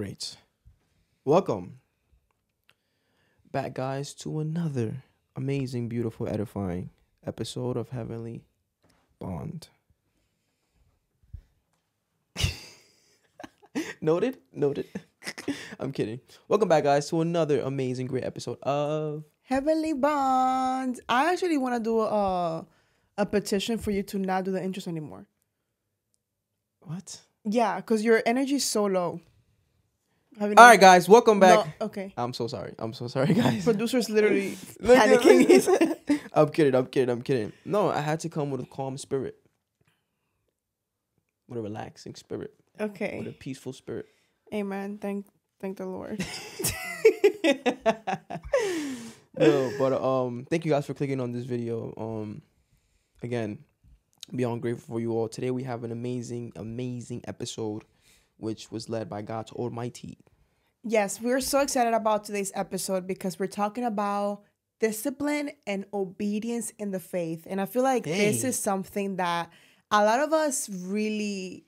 great. Welcome back, guys, to another amazing, beautiful, edifying episode of Heavenly Bond. noted, noted. I'm kidding. Welcome back, guys, to another amazing, great episode of Heavenly Bond. I actually want to do a a petition for you to not do the intros anymore. what? Yeah, because your energy is so low. All right, guys, welcome back. No, okay. I'm so sorry. I'm so sorry, guys. Producer's literally panicking. I'm kidding. I'm kidding. I'm kidding. No, I had to come with a calm spirit, with a relaxing spirit, Okay. with a peaceful spirit. Amen. Thank thank the Lord. no, but um, thank you guys for clicking on this video. Um, again, beyond grateful for you all. Today we have an amazing, amazing episode, which was led by God's Almighty. Yes, we're so excited about today's episode because we're talking about discipline and obedience in the faith. And I feel like this is something that a lot of us really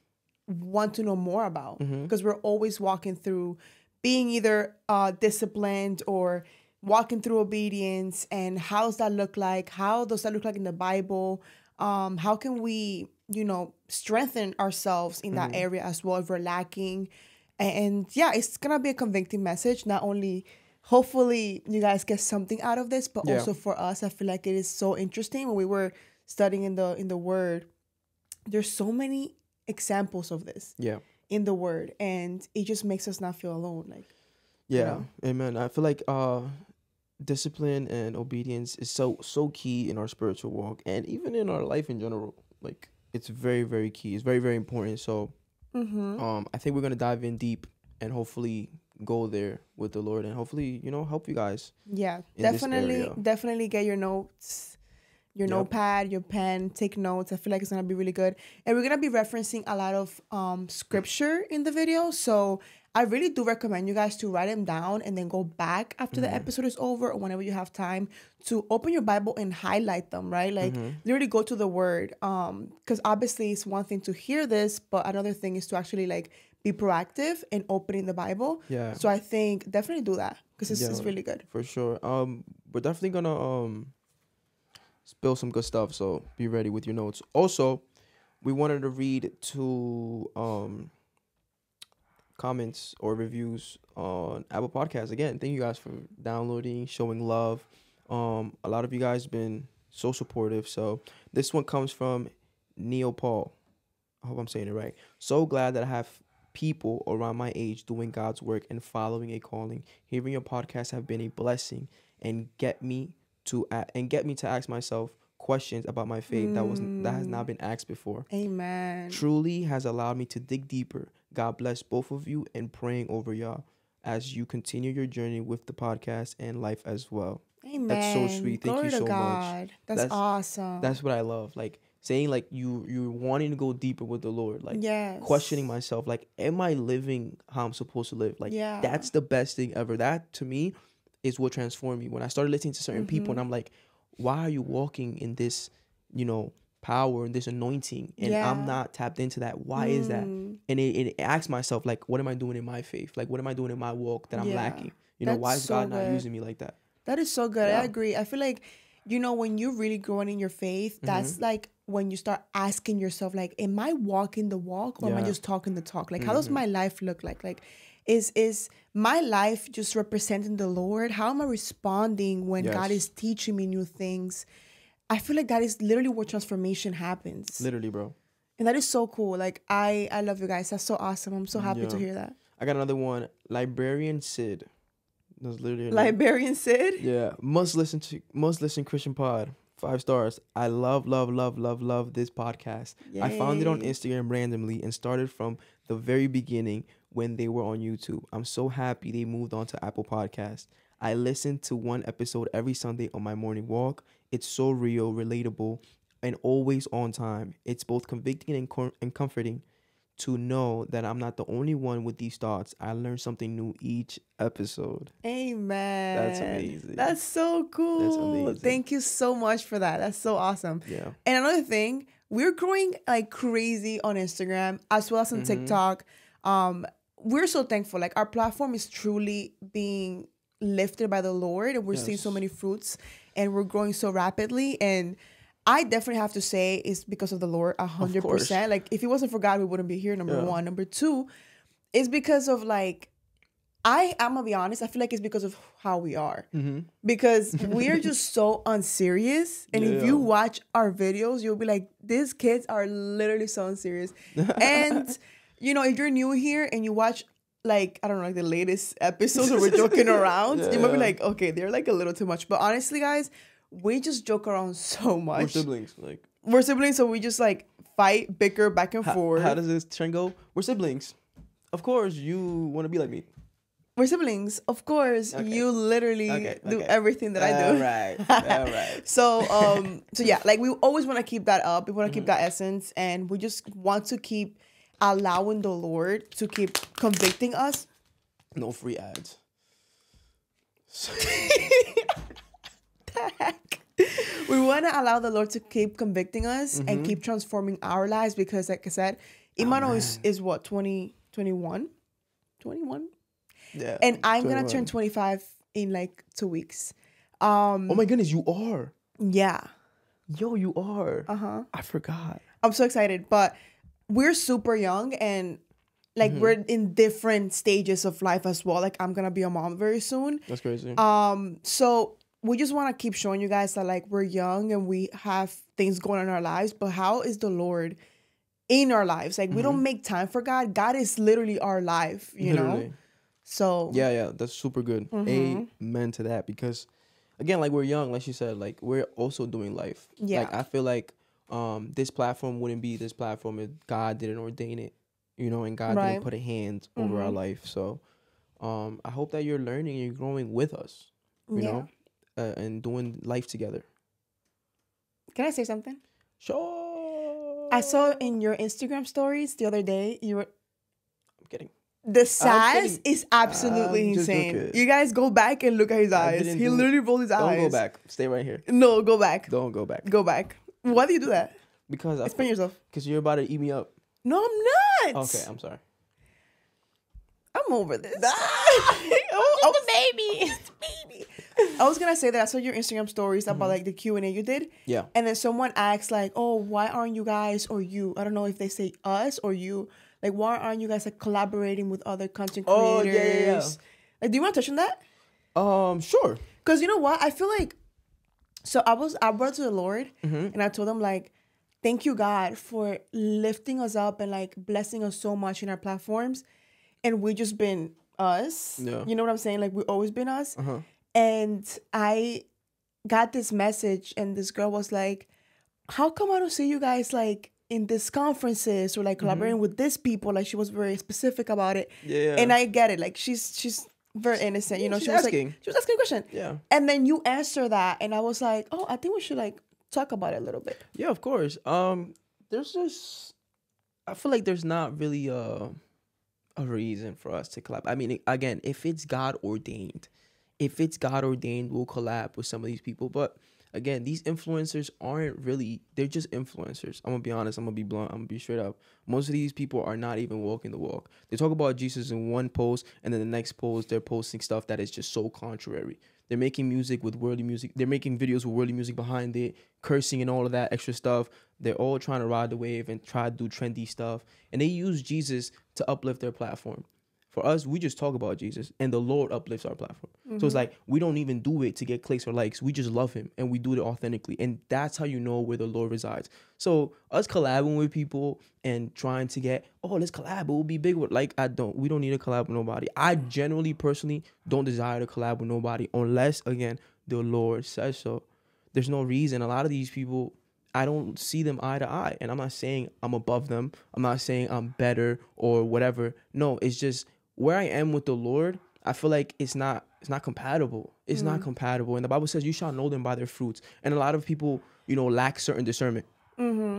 want to know more about Mhm. because we're always walking through being either uh, disciplined or walking through obedience. And how does that look like? How does that look like in the Bible? Um, how can we, you know, strengthen ourselves in that area as well if we're lacking? And yeah, it's gonna be a convicting message. Not only, hopefully, you guys get something out of this, but Yeah. also for us, I feel like it is so interesting. When we were studying in the in the Word, there's so many examples of this Yeah. in the Word, and it just makes us not feel alone. Like, Yeah, know? amen. I feel like uh discipline and obedience is so so key in our spiritual walk and even in our life in general. Like it's very very key. It's very very important. So mm-hmm. um I think we're going to dive in deep and hopefully go there with the Lord and hopefully, you know, help you guys. yeah, definitely, definitely get your notes. Your Yep. notepad, your pen, take notes. I feel like it's gonna be really good. And we're gonna be referencing a lot of um scripture in the video. So I really do recommend you guys to write them down and then go back after the episode is over or whenever you have time to open your Bible and highlight them, right? Like literally go to the word. Um, because obviously it's one thing to hear this, but another thing is to actually like be proactive and opening the Bible. Yeah. So I think definitely do that because it's, it's really good. For sure. Um we're definitely going to um spill some good stuff, so be ready with your notes. Also, we wanted to read to um comments or reviews on Apple Podcasts. Again, thank you guys for downloading, showing love. Um a lot of you guys have been so supportive. So, this one comes from Neil Paul. I hope I'm saying it right. So glad that I have people around my age doing God's work and following a calling. Hearing your podcast have been a blessing and get me to and get me to ask myself questions about my faith that was that has not been asked before. Amen. Truly has allowed me to dig deeper. God bless both of you and praying over y'all as you continue your journey with the podcast and life as well. Amen. That's so sweet. Thank Glory you so much. That's, That's- awesome. That's what I love. Like saying like you you're wanting to go deeper with the Lord. Like yes. questioning myself like am i living how i'm supposed to live like Yeah. that's the best thing ever that to me is what transformed me when i started listening to certain people and Mm-hmm. i'm like why are you walking in this you know power and this anointing and Yeah. i'm not tapped into that why is that Mm, and it, it asks myself like what am i doing in my faith like what am i doing in my walk that i'm Yeah. lacking you know why That's is god so not using me like that That is so good. I agree. I feel like, you know, when you're really growing in your faith, that's Mm-hmm. like when you start asking yourself, like, am I walking the walk or am I just talking the talk? Like, how does Mhm. my life look like? Like, is is my life just representing the Lord? How am I responding when God is teaching me new things? I feel like that is literally where transformation happens. literally bro And that is so cool. Like I I love you guys. That's so awesome. I'm so happy to hear that. i got another one librarian sid that's literally. Librarian Sid. Yeah, must listen to must listen Christian Pod. Five stars. I love, love, love, love, love this podcast. I found it on Instagram randomly and started from the very beginning when they were on YouTube. I'm so happy they moved on to Apple Podcast. I listen to one episode every Sunday on my morning walk. It's so real, relatable, and always on time. It's both convicting and, com- and comforting to know that I'm not the only one with these thoughts. I learn something new each episode. Amen. That's amazing. That's so cool. amazing. Thank you so much for that. That's so awesome. Yeah. And another thing, we're growing like crazy on Instagram as well as on Mhm. TikTok. Um, we're so thankful. Like our platform is truly being lifted by the Lord, and we're seeing so many fruits, and we're growing so rapidly. And I definitely have to say it's because of the Lord, a hundred percent. Like if it wasn't for God, we wouldn't be here. Number Yeah. one, number two, it's because of like. I I'm gonna be honest. I feel like it's because of how we are, mm-hmm. because we're just so unserious. And if you watch our videos, you'll be like, these kids are literally so unserious. and you know, if you're new here and you watch like I don't know, like the latest episodes where we're joking around, you might be like, okay, they're like a little too much. But honestly, guys, we just joke around so much. We're siblings. Like, We're siblings, so we just like fight, bicker back and how, forth. how does this trend go? We're siblings. Of course, you want to be like me. We're siblings, of course. Okay. You literally Okay, do okay. everything that I do. Right. All right. So um so yeah, like we always want to keep that up. We want to keep Mm-hmm. that essence and we just want to keep allowing the Lord to keep convicting us. No free ads. the heck? We want to allow the Lord to keep convicting us Mm-hmm. and keep transforming our lives because like I said, Oh, Imano is, is what 20 21 21 Yeah. and I'm going to turn 25 in like 2 weeks. Um Oh my goodness, you are. yeah. Yo, you are. Uh-huh. I forgot. I'm so excited, but we're super young and like Mm-hmm. we're in different stages of life as well. Like I'm gonna be a mom very soon. That's crazy. Um, so we just want to keep showing you guys that like we're young and we have things going on in our lives, but how is the Lord in our lives? Like we Mm-hmm. don't make time for God. God is literally our life, you know. So Yeah, yeah, that's super good. Mm-hmm. Amen to that because again, like we're young, like she said, like we're also doing life. Yeah. Like I feel like um this platform wouldn't be this platform if God didn't ordain it. You know, and God Right. didn't put a hand over our life. So um I hope that you're learning and you're growing with us, you Yeah. know, uh, and doing life together. can I say something? Sure. I saw in your Instagram stories the other day you were I'm kidding. The size is absolutely insane. You guys go back and look at his eyes. He literally rolled his Don't eyes. go back. Stay right here. No, go back. Don't go back. Go back. Why do you do that? Because I Explain yourself. because you're about to eat me up. No, I'm not. Okay, I'm sorry. I'm over this. oh, oh, baby. It's baby. I was gonna say that I saw your Instagram stories about like the Q and A you did, Yeah. and then someone asked like, "Oh, why aren't you guys or you? I don't know if they say us or you. Like, why aren't you guys like collaborating with other content creators? Oh, yeah, creators? yeah, yeah. Like, do you want to touch on that? Um, sure. Cause you know what? I feel like so I was I brought to the Lord Mm-hmm. and I told him like, thank you God for lifting us up and like blessing us so much in our platforms. And we just been us. Yeah. Uh-huh. You know what I'm saying? Like we always been us. And I got this message and this girl was like, How come I don't see you guys like in these conferences or like collaborating with these people? Like she was very specific about it. Mm-hmm. Yeah. And I get it. Like she's she's very innocent. You know, she's she was asking. like she was asking a question. Yeah. And then you answer that, and I was like, oh, I think we should like talk about it a little bit. Yeah, of course. Um, there's just, I feel like there's not really a, a reason for us to collab. I mean, again, if it's God ordained, if it's God ordained, we'll collab with some of these people. But again, these influencers aren't really, they're just influencers. I'm gonna be honest, I'm gonna be blunt, I'm gonna be straight up. Most of these people are not even walking the walk. They talk about Jesus in one post, and then the next post, they're posting stuff that is just so contrary. They're making music with worldly music. They're making videos with worldly music behind it, cursing and all of that extra stuff. They're all trying to ride the wave and try to do trendy stuff. And they use Jesus to uplift their platform. For us, we just talk about Jesus and the Lord uplifts our platform. So it's mm-hmm. like we don't even do it to get clicks or likes. We just love him and we do it authentically. And that's how you know where the Lord resides. So us collabing with people and trying to get, oh, let's collab, we'll be big with like I don't we don't need to collab with nobody. I generally personally don't desire to collab with nobody unless again the Lord says so. There's no reason. A lot of these people I don't see them eye to eye. And I'm not saying I'm above them. I'm not saying I'm better or whatever. No, it's just where I am with the Lord, I feel like it's not it's not compatible. It's not compatible. And the Bible says you shall know them by their fruits. And a lot of people, you know, lack certain discernment.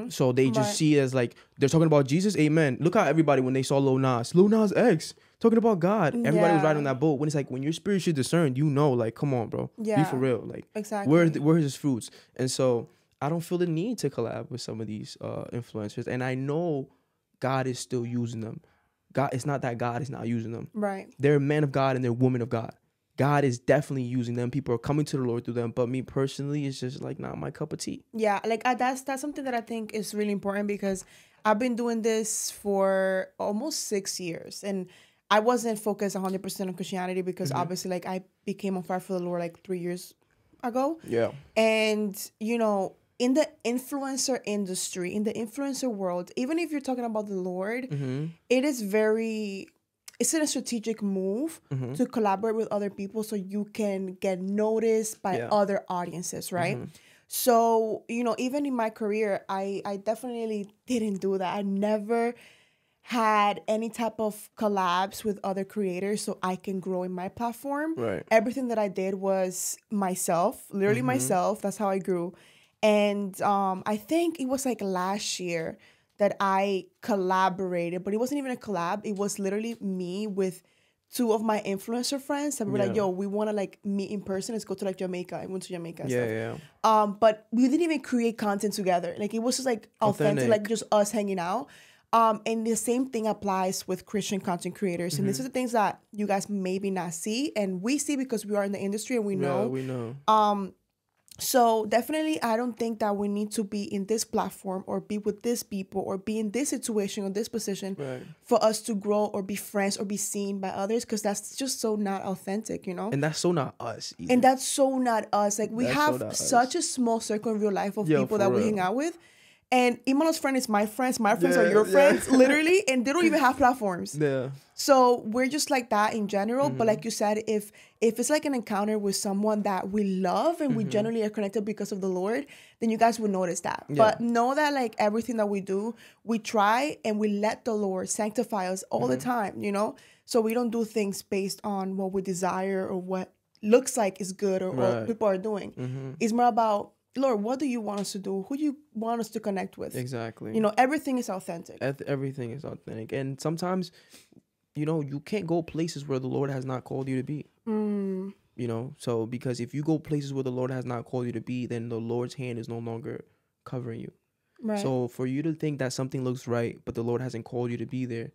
So they just Right. see it as like they're talking about Jesus, amen. Look how everybody when they saw Lil Nas, Lil Nas X talking about God. Everybody was riding on that boat. When it's like when your spirit spiritually discerned, you know, like, come on, bro. Be for real. Like Exactly. where where is his fruits? And so I don't feel the need to collab with some of these uh, influencers, and I know God is still using them God, it's not that God is not using them. Right. They're men of God and they're women of God. God is definitely using them. People are coming to the Lord through them. But me personally, it's just like not my cup of tea. Yeah, like uh, that's that's something that I think is really important because I've been doing this for almost six years, and I wasn't focused 100 percent on Christianity because obviously, like I became on fire for the Lord like three years ago, Yeah. and you know, in the influencer industry, in the influencer world, even if you're talking about the Lord, Mm-hmm. it is very it's a strategic move Mm-hmm. to collaborate with other people so you can get noticed by Yeah. other audiences right Mhm. so you know even in my career i i definitely didn't do that i never had any type of collabs with other creators so i can grow in my platform Right. everything that I did was myself, literally Mm-hmm. myself. That's how I grew. And um, I think it was like last year that I collaborated, but it wasn't even a collab. It was literally me with two of my influencer friends. And we were like, yo, we want to like meet in person. Let's go to like Jamaica. I went to Jamaica. Yeah, stuff. yeah. Um, but we didn't even create content together. Like it was just like authentic, Authentic. like just us hanging out. Um, and the same thing applies with Christian content creators. And these Mm-hmm. are the things that you guys maybe not see, and we see because we are in the industry and we Yeah, know. we know. Um, so definitely, I don't think that we need to be in this platform or be with this people or be in this situation or this position Right. for us to grow or be friends or be seen by others because that's just so not authentic, you know. And that's so not us. Either. And that's so not us. Like we That's so have us. such a small circle in real life of Yo, people that we hang out with. And Imano's friend is my friends. My friends are Yeah, your yeah. friends, literally, and they don't even have platforms. yeah. So we're just like that in general. Mm-hmm. But like you said, if if it's like an encounter with someone that we love and Mm-hmm. we generally are connected because of the Lord, then you guys would notice that. But know that like everything that we do, we try and we let the Lord sanctify us all the Mm-hmm. time, you know? So we don't do things based on what we desire or what looks like is good or what people are doing. It's more about Lord, what do you want us to do? Who do you want us to connect with? Exactly. You know, everything is authentic. Everything is authentic and sometimes you know you can't go places where the lord has not called you to be Mm, you know so because if you go places where the lord has not called you to be then the lord's hand is no longer covering you right. so for you to think that something looks right but the lord hasn't called you to be there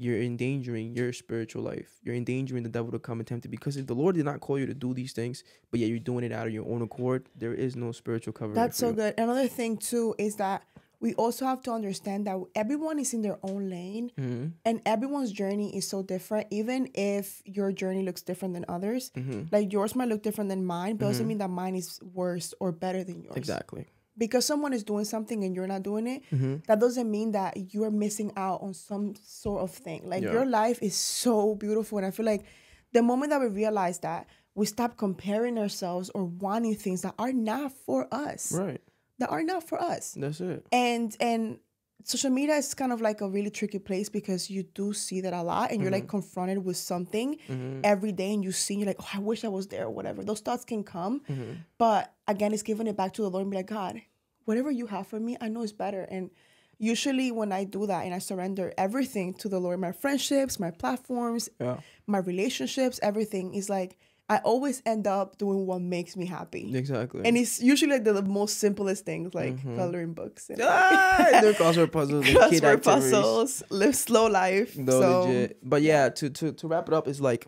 you're endangering your spiritual life. You're endangering the devil to come and tempt you because if the lord did not call you to do these things but yet you're doing it out of your own accord there is no spiritual covering That's so you. good. Another thing too is that we also have to understand that everyone is in their own lane Mhm, and everyone's journey is so different. Even if your journey looks different than others mhm. like yours might look different than mine but doesn't mean that mine is worse or better than yours. Exactly because someone is doing something and you're not doing it Mhm. that doesn't mean that you're missing out on some sort of thing like Yeah. your life is so beautiful and i feel like the moment that we realize that we stop comparing ourselves or wanting things that are not for us right that are not for us that's it and and social media is kind of like a really tricky place because you do see that a lot and you're like confronted with something Mhm. every day and you see you're like oh i wish i was there or whatever those thoughts can come Mhm. but again it's giving it back to the lord and be like god whatever you have for me i know is better and usually when i do that and i surrender everything to the lord my friendships my platforms yeah my relationships everything is like i always end up doing what makes me happy exactly and it's usually like the, the most simplest things like coloring books and ah, the crossword puzzles, crossword activities. puzzles, live slow life. No, so legit. But yeah, to, to to wrap it up, is like,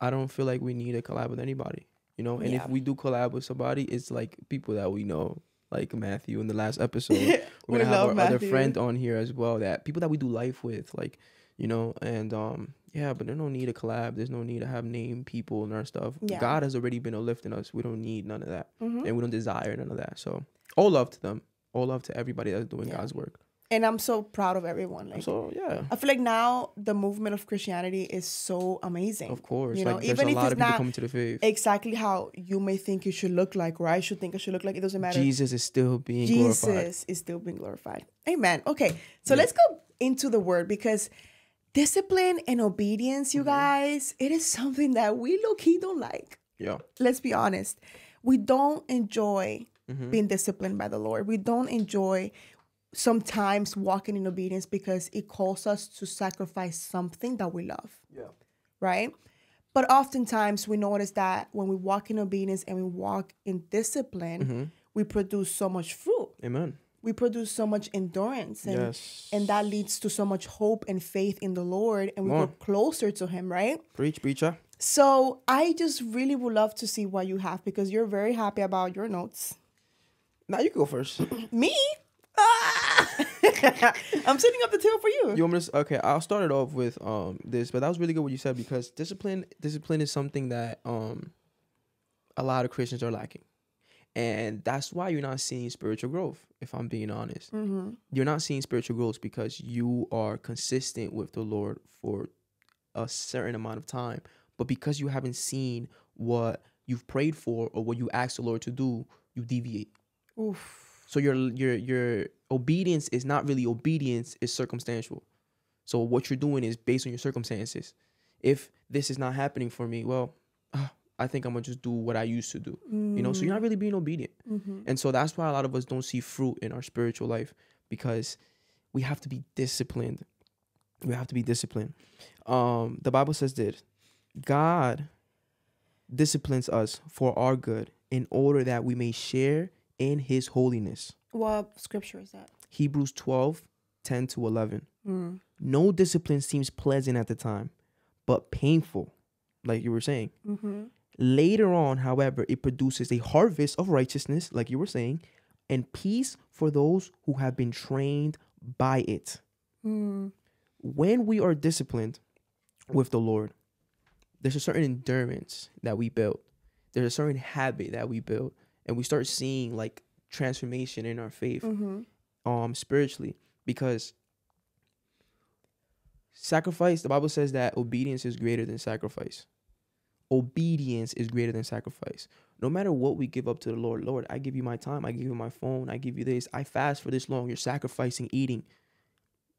I don't feel like we need to collab with anybody, you know. And Yeah. if we do collab with somebody, it's like people that we know, like Matthew in the last episode. We're gonna have love our other friend on here as well. That people that we do life with, like, you know, and um, yeah. But there's no need to collab. There's no need to have name people and our stuff. Yeah. God has already been uplifting us. We don't need none of that, Mhm. and we don't desire none of that. So all love to them. All love to everybody that's doing Yeah. God's work. And I'm so proud of everyone. Like So yeah. I feel like now the movement of Christianity is so amazing. Of course, You like know, there's even if it's not coming to the faith. exactly how you may think you should look like, or I should think I should look like. It doesn't matter. Jesus is still being glorified. Jesus glorified. is still being glorified. Amen. Okay, so let's go into the word because discipline and obedience, you guys, it is something that we low key don't like. Yeah. let's be honest, we don't enjoy Mm-hmm. being disciplined by the Lord. We don't enjoy sometimes walking in obedience because it calls us to sacrifice something that we love, Yeah. right? But oftentimes we notice that when we walk in obedience and we walk in discipline, Mm-hmm. we produce so much fruit. Amen. we produce so much endurance and Yes. and that leads to so much hope and faith in the Lord and we Come go closer to him, right? Preach, preacher. So I just really would love to see what you have because you're very happy about your notes. Now you go first. Me? Ah! I'm setting up the table for you. You want me to? Okay, I'll start it off with um this, but that was really good what you said because discipline discipline is something that um a lot of Christians are lacking, and that's why you're not seeing spiritual growth. If I'm being honest, mm-hmm. you're not seeing spiritual growth because you are consistent with the Lord for a certain amount of time, but because you haven't seen what you've prayed for or what you asked the Lord to do, you deviate. Oof. So your your your obedience is not really obedience; it's circumstantial. So what you're doing is based on your circumstances. If this is not happening for me, well, ah, I think I'm gonna just do what I used to do. You know, so you're not really being obedient, Mm-hmm. and so that's why a lot of us don't see fruit in our spiritual life because we have to be disciplined. We have to be disciplined. Um, the Bible says this: God disciplines us for our good, in order that we may share in His holiness. What scripture is that? Hebrews 12, 10 to 11. Mm. No discipline seems pleasant at the time, but painful, like you were saying. Mm-hmm. Later on, however, it produces a harvest of righteousness, like you were saying, and peace for those who have been trained by it. Mm. When we are disciplined with the Lord, there's a certain endurance that we build. There's a certain habit that we build, and we start seeing like transformation in our faith. Mm-hmm. um spiritually because sacrifice the bible says that obedience is greater than sacrifice obedience is greater than sacrifice no matter what we give up to the lord lord i give you my time i give you my phone i give you this i fast for this long you're sacrificing eating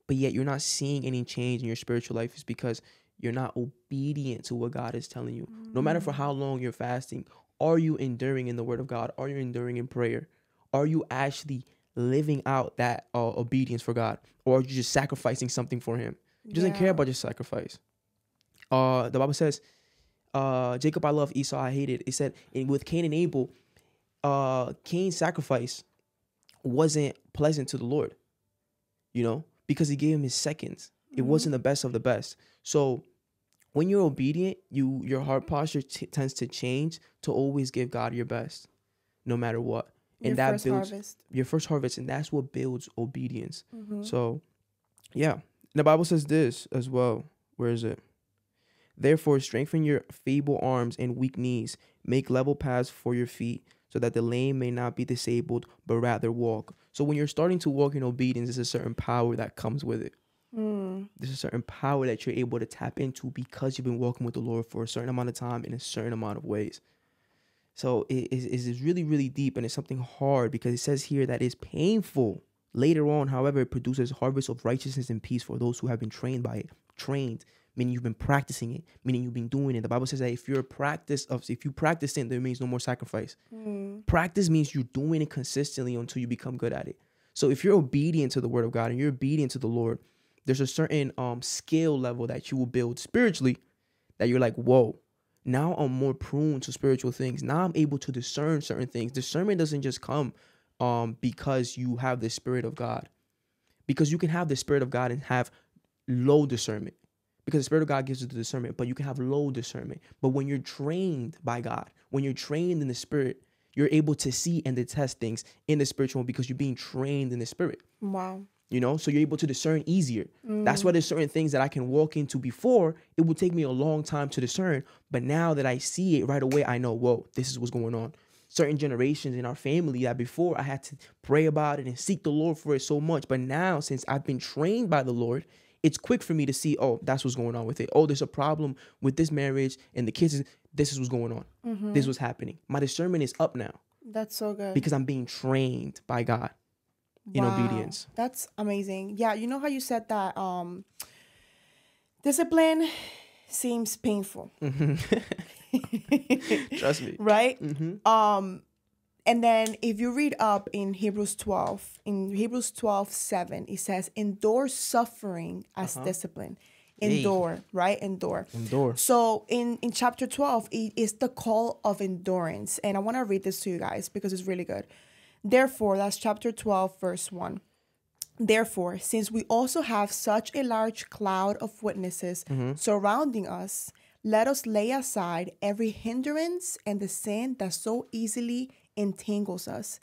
but yet you're not seeing any change in your spiritual life is because you're not obedient to what god is telling you no matter for how long you're fasting are you enduring in the word of god are you enduring in prayer are you actually living out that uh, obedience for God, or are you just sacrificing something for Him? He doesn't care about your sacrifice. Uh, the Bible says, uh, "Jacob I love, Esau I hated." It said, and with Cain and Abel, uh, Cain's sacrifice wasn't pleasant to the Lord. You know, because he gave him his seconds. It Mhm. wasn't the best of the best. So when you're obedient, you your heart posture t- tends to change to always give God your best, no matter what. And Your that builds harvest. your first harvest and that's what builds obedience. Mhm. so yeah. The bible says this as well. Where is it? Therefore strengthen your feeble arms and weak knees. Make level paths for your feet so that the lame may not be disabled but rather walk. So when you're starting to walk in obedience there's a certain power that comes with it Mm. there's a certain power that you're able to tap into because you've been walking with the Lord for a certain amount of time in a certain amount of ways. So it is is really, really deep and it's something hard because it says here that it's painful. Later on, however, it produces harvest of righteousness and peace for those who have been trained by it. Trained, meaning you've been practicing it, meaning you've been doing it. The Bible says that if you're a practice of if you practice it, there means no more sacrifice. Mm. Practice means you're doing it consistently until you become good at it. So if you're obedient to the word of God and you're obedient to the Lord, there's a certain um skill level that you will build spiritually that you're like, whoa, now I'm more prone to spiritual things. Now I'm able to discern certain things. Discernment doesn't just come um because you have the spirit of God. Because you can have the spirit of God and have low discernment. Because the spirit of God gives you the discernment, but you can have low discernment. But when you're trained by God, when you're trained in the spirit, you're able to see and detest things in the spiritual because you're being trained in the spirit Wow. You know? So you're able to discern easier. That's Mm. why there's certain things that i can walk into before it would take me a long time to discern. But now that i see it right away i know whoa this is what's going on. Certain generations in our family that before i had to pray about it and seek the lord for it so much. But now since i've been trained by the lord it's quick for me to see oh that's what's going on with it. Oh there's a problem with this marriage and the kids. This is what's going on. Mhm. this was happening. My discernment is up now. That's so good. because i'm being trained by god in Wow. obedience. That's amazing. Yeah, you know how you said that um discipline seems painful, trust me right? mm-hmm. Um and then if you read up in Hebrews 12, in Hebrews 12, 7, it says, endure suffering as Uh-huh. discipline. Endure, right? Endure. endure So in in chapter 12, it is the call of endurance. And I want to read this to you guys because it's really good. Therefore, that's chapter 12, verse 1. Therefore, since we also have such a large cloud of witnesses mm-hmm. surrounding us, let us lay aside every hindrance and the sin that so easily entangles us.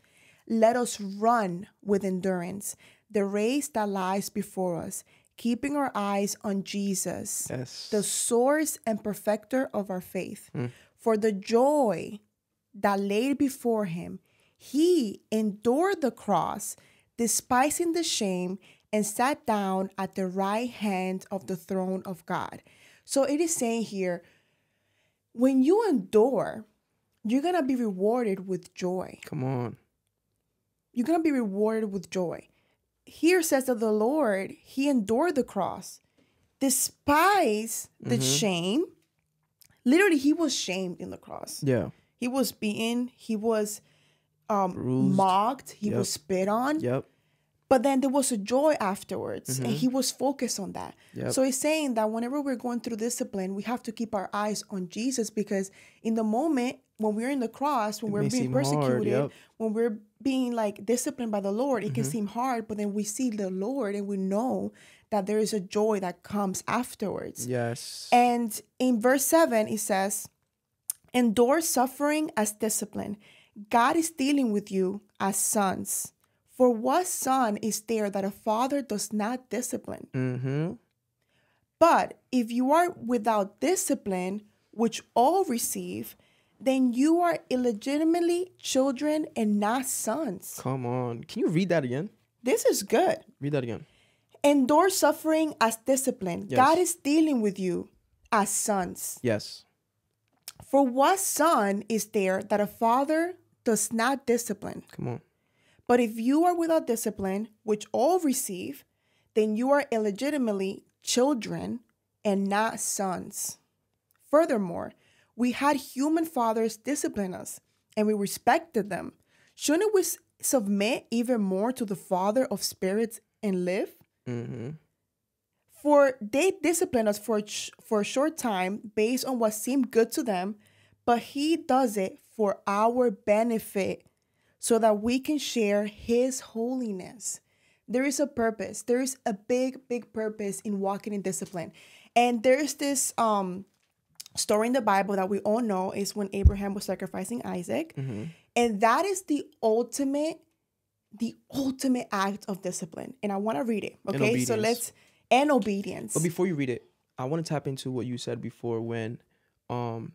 Let us run with endurance the race that lies before us, keeping our eyes on Jesus, Yes. the source and perfecter of our faith. Mm. For the joy that lay before him, he endured the cross, despising the shame, and sat down at the right hand of the throne of God. So it is saying here, when you endure, you're gonna be rewarded with joy. Come on. You're gonna be rewarded with joy. Here says that the Lord, He endured the cross, despise the mm-hmm. shame. Literally, He was shamed in the cross. Yeah. He was beaten. He was um, Bruised. mocked. He Yep. was spit on. Yep. But then there was a joy afterwards, and he was focused on that. Yep. So he's saying that whenever we're going through discipline, we have to keep our eyes on Jesus because in the moment when we're in the cross, when It we're being hard, persecuted. Mm-hmm. when we're being like disciplined by the Lord, it can seem hard, but then we see the Lord and we know that there is a joy that comes afterwards. Yes. And in verse 7, it says, Endure suffering as discipline. God is dealing with you as sons. For what son is there that a father does not discipline? mm-hmm. But if you are without discipline, which all receive, then you are illegitimately children and not sons. Come on. Can you read that again? This is good. Read that again. Endure suffering as discipline. Yes. God is dealing with you as sons. Yes. For what son is there that a father does not discipline? Come on. But if you are without discipline, which all receive, then you are illegitimately children and not sons. Furthermore, we had human fathers discipline us, and we respected them. Shouldn't we submit even more to the Father of spirits and live? Mm-hmm. For they discipline us for for a short time based on what seemed good to them, but he does it for our benefit so that we can share his holiness. There is a purpose. There is a big big purpose in walking in discipline. And there's this um story in the Bible that we all know is when Abraham was sacrificing Isaac. And that is the ultimate the ultimate act of discipline. And I want to read it. Okay? So let's and obedience. But before you read it, I want to tap into what you said before when, um,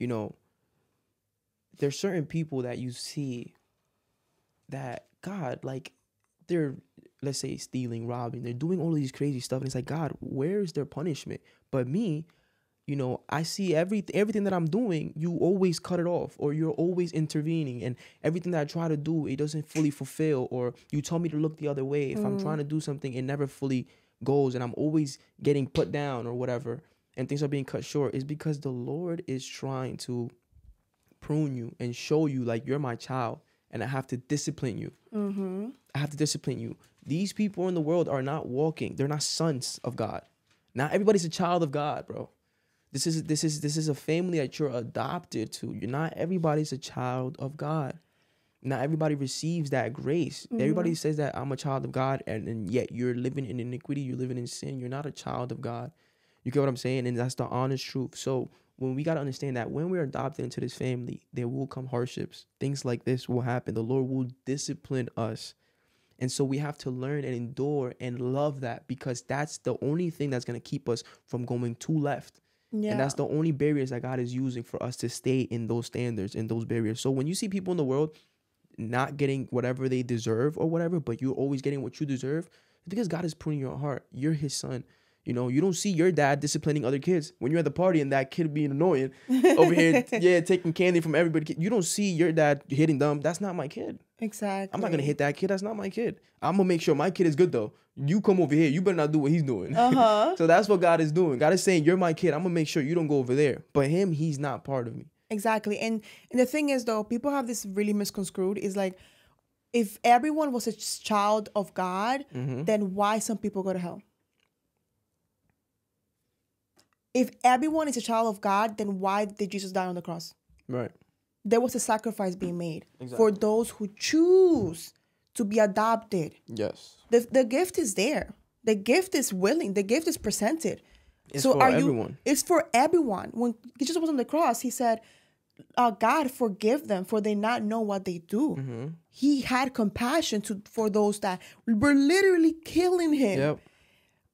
you know, there's certain people that you see that God, like, they're, let's say, stealing, robbing, they're doing all of these crazy stuff. And it's like, God, where is their punishment? But me, you know, I see every everything that I'm doing, you always cut it off, or you're always intervening, and everything that I try to do, it doesn't fully fulfill, or you tell me to look the other way. If I'm trying to mm. do something, it never fully goes, and I'm always getting put down or whatever, and things are being cut short. Is because the Lord is trying to prune you and show you like you're my child, and I have to discipline you. mm-hmm. I have to discipline you. These people in the world are not walking. They're not sons of God. Not everybody's a child of God, bro. This is this is this is a family that you're adopted to. You're not everybody's a child of God. Not everybody receives that grace. Everybody says that I'm a child of God, and, and yet you're living in iniquity, you're living in sin. You're not a child of God. You get what I'm saying? And that's the honest truth. So when we gotta understand that when we're adopted into this family, there will come hardships. Things like this will happen. The Lord will discipline us. And so we have to learn and endure and love that because that's the only thing that's going to keep us from going too left. Yeah. And that's the only barriers that God is using for us to stay in those standards, in those barriers. So when you see people in the world not getting whatever they deserve or whatever, but you're always getting what you deserve, it's because God is pruning your heart. You're his son. You know, you don't see your dad disciplining other kids when you're at the party and that kid being annoying over here, yeah, taking candy from everybody. You don't see your dad hitting them. That's not my kid. exactly. I'm not gonna hit that kid. That's not my kid. I'm gonna make sure my kid is good though. You come over here. You better not do what he's doing. Uh-huh. so that's what God is doing. God is saying, "You're my kid. I'm gonna make sure you don't go over there." But him, he's not part of me. Exactly. And and the thing is though, people have this really misconstrued is like if everyone was a child of God, Mm-hmm. then why some people go to hell? If everyone is a child of God, then why did Jesus die on the cross? Right. there was a sacrifice being made for those who choose to be adopted. Yes. The the gift is there. The gift is willing. The gift is presented. It's for everyone. It's for everyone. When Jesus was on the cross, he said, uh, "God forgive them, for they not know what they do." Mm-hmm. He had compassion to for those that were literally killing him. Yep.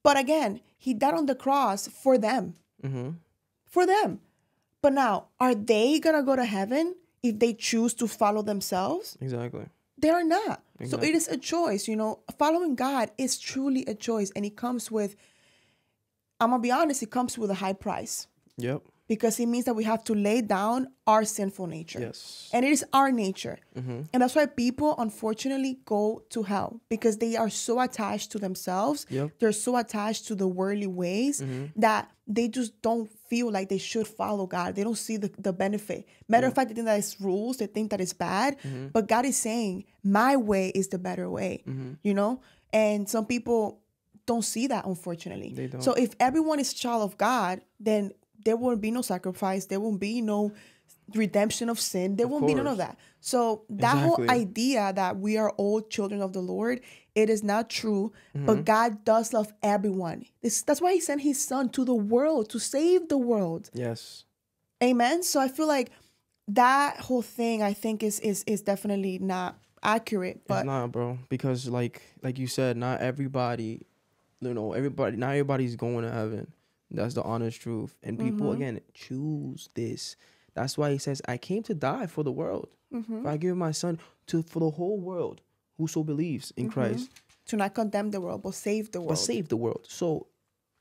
But again, he died on the cross for them. Mm-hmm. For them. But now, are they gonna go to heaven if they choose to follow themselves? Exactly. They are not. So it is a choice, you know. Following God is truly a choice, and it comes with. I'm gonna be honest. It comes with a high price Yep. Because it means that we have to lay down our sinful nature. Yes. And it is our nature. Mm-hmm. And that's why people unfortunately go to hell because they are so attached to themselves. Yep. They're so attached to the worldly ways mm-hmm. that they just don't feel like they should follow God. They don't see the, the benefit. Matter of fact, they think that it's rules, they think that it's bad. Mm-hmm. But God is saying, My way is the better way. You know? And some people don't see that unfortunately. They don't. So if everyone is child of God, then there won't be no sacrifice. There won't be no redemption of sin. There won't be none of that. So that whole idea that we are all children of the Lord, it is not true. Mm-hmm. But God does love everyone. This, that's why He sent His Son to the world to save the world. Yes. Amen. So I feel like that whole thing, I think, is is is definitely not accurate. But it's not, bro. Because like like you said, not everybody, you know, everybody, not everybody's going to heaven. That's the honest truth. And people Mm-hmm. again choose this. That's why he says, "I came to die for the world. Mm-hmm. I give my son to for the whole world, whoso believes in Christ, to not condemn the world, but save the Mm-hmm. world. but save the world." So,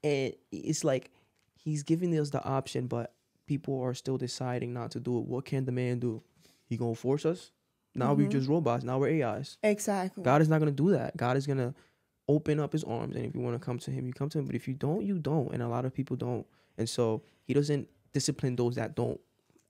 and it's like he's giving us the option, but people are still deciding not to do it. What can the man do? He gonna force us? Now Mm-hmm. we're just robots. Now we're AIs. exactly. God is not going to do that. God is going to open up his arms. And if you want to come to him, you come to him. But if you don't, you don't. And a lot of people don't. And so he doesn't discipline those that don't.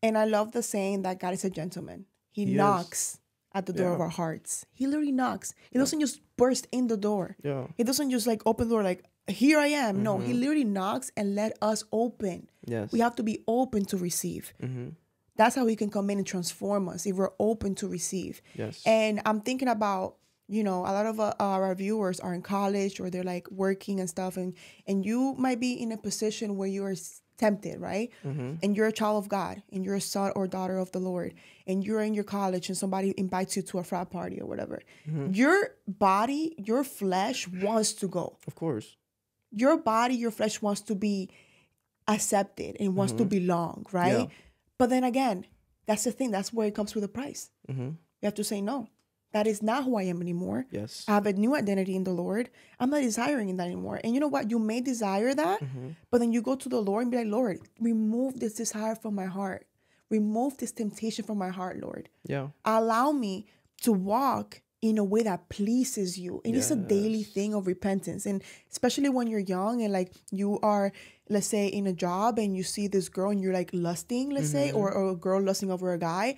And I love the saying that God is a gentleman. He, He is. knocks at the door of our hearts. He literally knocks. He doesn't just burst in the door. Yeah. He doesn't just like open the door like here I am. No, Mm-hmm. he literally knocks and let us open. Yes. We have to be open to receive. Mm-hmm. That's how he can come in and transform us if we're open to receive. Yes. And I'm thinking about, you know, a lot of uh, our viewers are in college or they're like working and stuff, and and you might be in a position where you are tempted, right? Mm-hmm. And you're a child of God, and you're a son or daughter of the Lord, and you're in your college, and somebody invites you to a frat party or whatever. Mm-hmm. Your body, your flesh wants to go. of course. Your body, your flesh wants to be accepted and wants to belong, right? Mm-hmm. Yeah. But then again, that's the thing. That's where it comes with a price. Mm-hmm. You have to say no. That is not who I am anymore. Yes. I have a new identity in the Lord. I'm not desiring that anymore. And you know what? You may desire that, mm-hmm. but then you go to the Lord and be like, Lord, remove this desire from my heart. Remove this temptation from my heart, Lord. Yeah. Allow me to walk in a way that pleases you. And it's a daily thing of repentance. And especially when you're young and like you are, let's say, in a job and you see this girl and you're like lusting, let's say, mm-hmm. or, or a girl lusting over a guy,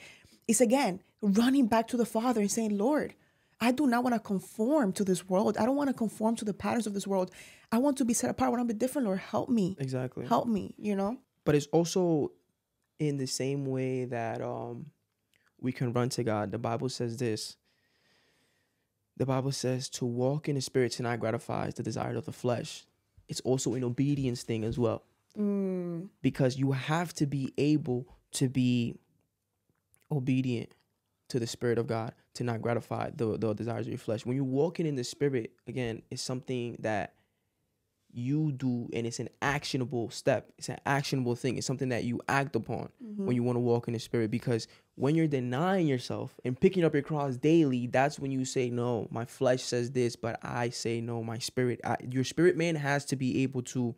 it's again running back to the Father and saying, Lord, I do not want to conform to this world. I don't want to conform to the patterns of this world. I want to be set apart. I want to be different, Lord. Help me. Exactly. Help me, you know? But it's also in the same way that um we can run to God. The Bible says this. The Bible says to walk in the spirit to not gratify the desire of the flesh. It's also an obedience thing as well. Mm, because you have to be able to be obedient to the spirit of God to not gratify the, the desires of your flesh. When you're walking in the spirit, again, it's something that you do and it's an actionable step. It's an actionable thing. It's something that you act upon when you want to walk in the spirit because when you're denying yourself and picking up your cross daily, that's when you say no, my flesh says this, but I say no, my spirit. I, your spirit man has to be able to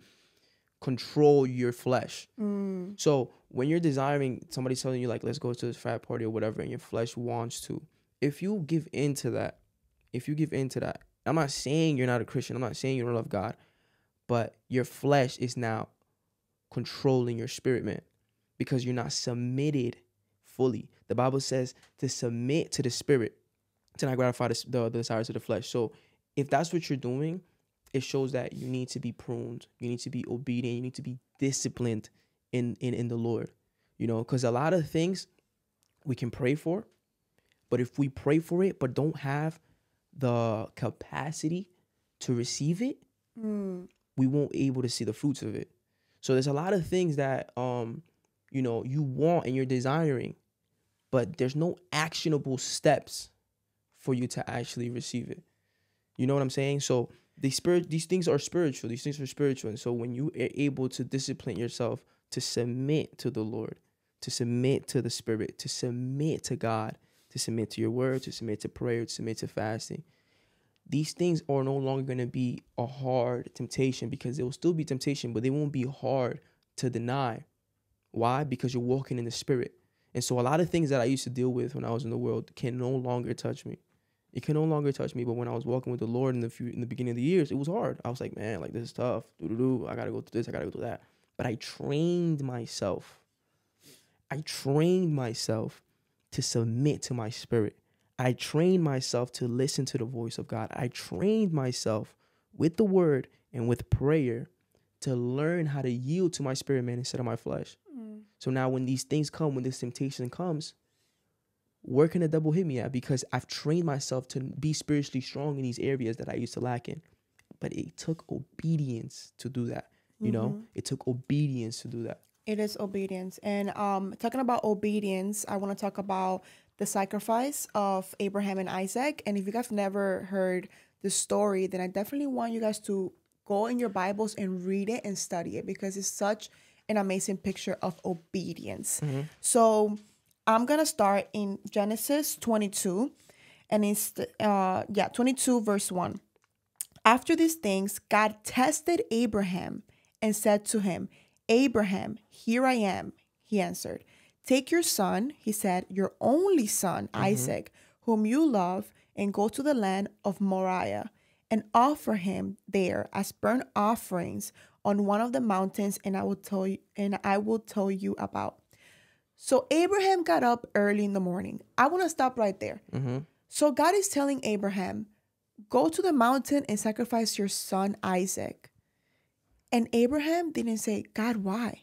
control your flesh. mm, So when you're desiring somebody's telling you like let's go to this frat party or whatever and your flesh wants to, if you give in to that, if you give in to that, I'm not saying you're not a Christian, I'm not saying you don't love God, but your flesh is now controlling your spirit man because you're not submitted fully. The Bible says to submit to the spirit to not gratify the, the, the desires of the flesh. So if that's what you're doing, it shows that you need to be pruned. You need to be obedient. You need to be disciplined in in, in the Lord. You know, because a lot of things, we can pray for. But if we pray for it but don't have the capacity to receive it, Mm. we won't able to see the fruits of it. So there's a lot of things that um you know you want and you're desiring, but there's no actionable steps for you to actually receive it. You know what I'm saying? So the spirit these things are spiritual. These things are spiritual. And so when you are able to discipline yourself to submit to the Lord, to submit to the spirit, to submit to God, to submit to your word, to submit to prayer, to submit to fasting, these things are no longer going to be a hard temptation because it will still be temptation, but they won't be hard to deny. Why? Because you're walking in the spirit. And so a lot of things that I used to deal with when I was in the world can no longer touch me. It can no longer touch me. But when I was walking with the Lord in the few, in the beginning of the years, it was hard. I was like, man, like this is tough. Do do do. I gotta go through this. I gotta go through that. But I trained myself. I trained myself to submit to my spirit. I trained myself to listen to the voice of God. I trained myself with the word and with prayer to learn how to yield to my spirit man instead of my flesh. Mm. So now when these things come, when this temptation comes, where can the devil hit me at? Because I've trained myself to be spiritually strong in these areas that I used to lack in. But it took obedience to do that. You know, it took obedience to do that. It is obedience. And um, talking about obedience, I want to talk about the sacrifice of Abraham and Isaac. And if you guys never heard the story, then I definitely want you guys to go in your Bibles and read it and study it because it's such an amazing picture of obedience. So I'm going to start in Genesis 22. And it's, uh, yeah, 22 verse 1. After these things, God tested Abraham and said to him, Abraham, here I am. He answered, Take your son, he said, your only son, mm-hmm. Isaac, whom you love, and go to the land of Moriah and offer him there as burnt offerings on one of the mountains, and I will tell you and I will tell you about. So Abraham got up early in the morning. I want to stop right there. Mm-hmm. So God is telling Abraham, go to the mountain and sacrifice your son Isaac. And Abraham didn't say, God, why?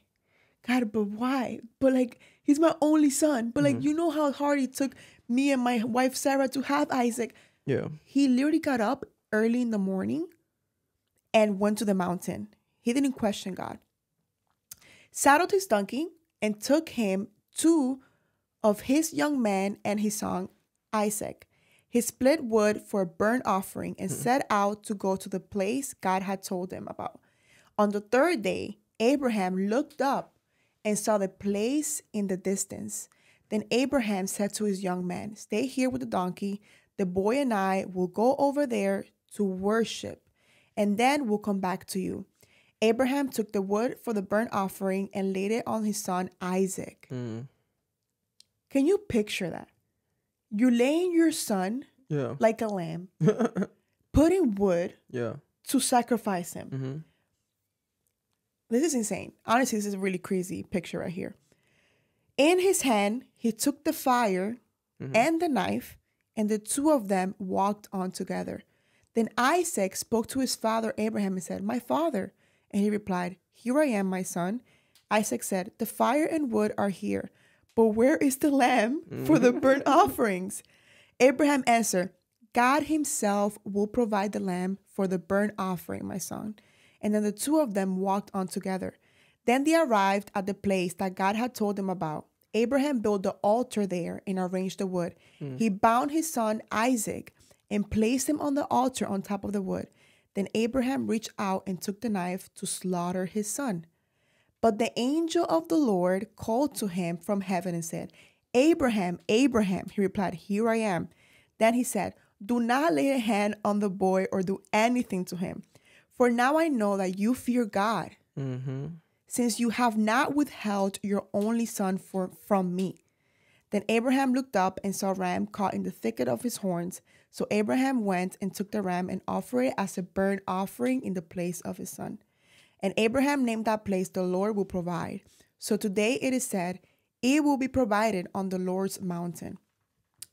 God, but why? But like, he's my only son. But like, mm-hmm. you know how hard it took me and my wife Sarah to have Isaac. Yeah. He literally got up early in the morning and went to the mountain. He didn't question God. Saddled his donkey and took him two of his young men and his son Isaac. He split wood for a burnt offering and hmm. set out to go to the place God had told him about. On the third day, Abraham looked up and saw the place in the distance. Then Abraham said to his young man, Stay here with the donkey. The boy and I will go over there to worship, and then we'll come back to you. Abraham took the wood for the burnt offering and laid it on his son Isaac. Mm. Can you picture that? You're laying your son Yeah. like a lamb, putting wood Yeah. to sacrifice him. Mm-hmm. This is insane. Honestly, this is a really crazy picture right here. In his hand, he took the fire mm-hmm. and the knife, and the two of them walked on together. Then Isaac spoke to his father Abraham and said, My father. And he replied, Here I am, my son. Isaac said, The fire and wood are here, but where is the lamb for the mm-hmm. burnt offerings? Abraham answered, God himself will provide the lamb for the burnt offering, my son. And then the two of them walked on together. Then they arrived at the place that God had told them about. Abraham built the altar there and arranged the wood. Hmm. He bound his son Isaac and placed him on the altar on top of the wood. Then Abraham reached out and took the knife to slaughter his son. But the angel of the Lord called to him from heaven and said, Abraham, Abraham. He replied, Here I am. Then he said, Do not lay a hand on the boy or do anything to him. For now I know that you fear God, Mm-hmm. since you have not withheld your only son for, from me. Then Abraham looked up and saw a ram caught in the thicket of his horns. So Abraham went and took the ram and offered it as a burnt offering in the place of his son. And Abraham named that place the Lord will provide. So today it is said, it will be provided on the Lord's mountain.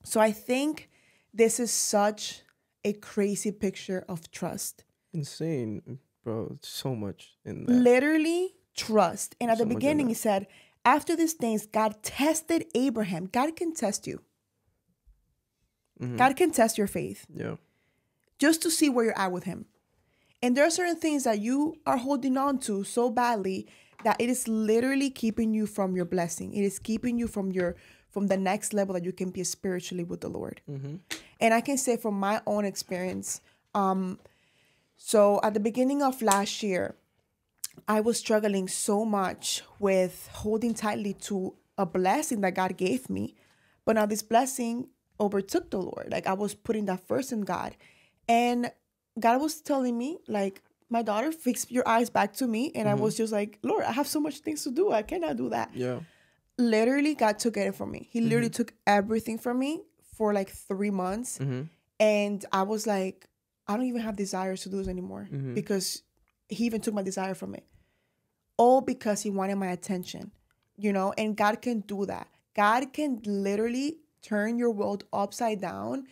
So I think this is such a crazy picture of trust. Insane, bro. So much in that. Literally trust. And at So the beginning, he said, After these things, God tested Abraham. God can test you. Mhm. God can test your faith Yeah. just to see where you're at with Him. And there are certain things that you are holding on to so badly that it is literally keeping you from your blessing. It is keeping you from your from the next level that you can be spiritually with the Lord. Mm-hmm. And I can say from my own experience, um, so at the beginning of last year, I was struggling so much with holding tightly to a blessing that God gave me. But now this blessing overtook the Lord. Like I was putting that first in God. And God was telling me, like, my daughter, fix your eyes back to me. And I was just like, Lord, I have so much things to do. I cannot do that Yeah. literally God took it from me. He literally took everything from me for like three months. Mm-hmm. And I was like, I don't even have desires to do this anymore Mhm. because he even took my desire from me. All because he wanted my attention, you know? And God can do that. God can literally turn your world upside down.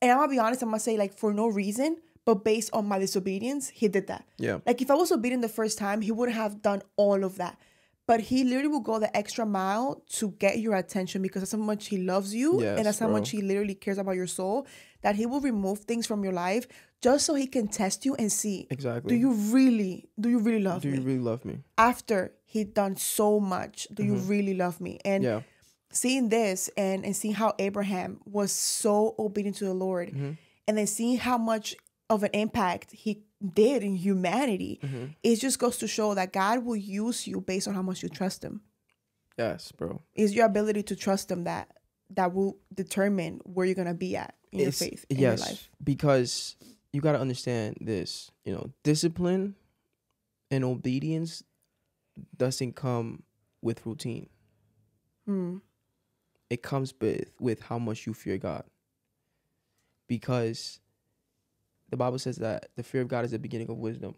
And I'm gonna be honest, I'm gonna say, like, for no reason, but based on my disobedience, he did that. Yeah. Like if I was obedient the first time, he wouldn't have done all of that. But he literally will go the extra mile to get your attention because that's how much he loves you Yes, and that's how bro. much he literally cares about your soul. That he will remove things from your life just so he can test you and see Exactly. do you really do you really love do me? you really love me? After he done so much, do you really love me? And Yeah. seeing this and and seeing how Abraham was so obedient to the Lord, Mm-hmm. and then seeing how much of an impact he did in humanity, Mm-hmm. it just goes to show that God will use you based on how much you trust Him. Yes, bro. Is your ability to trust Him that that will determine where you're gonna be at in It's- your faith in yes, your life. because you got to understand this. You know, discipline and obedience doesn't come with routine. Hmm. It comes with with how much you fear God. Because the Bible says that the fear of God is the beginning of wisdom.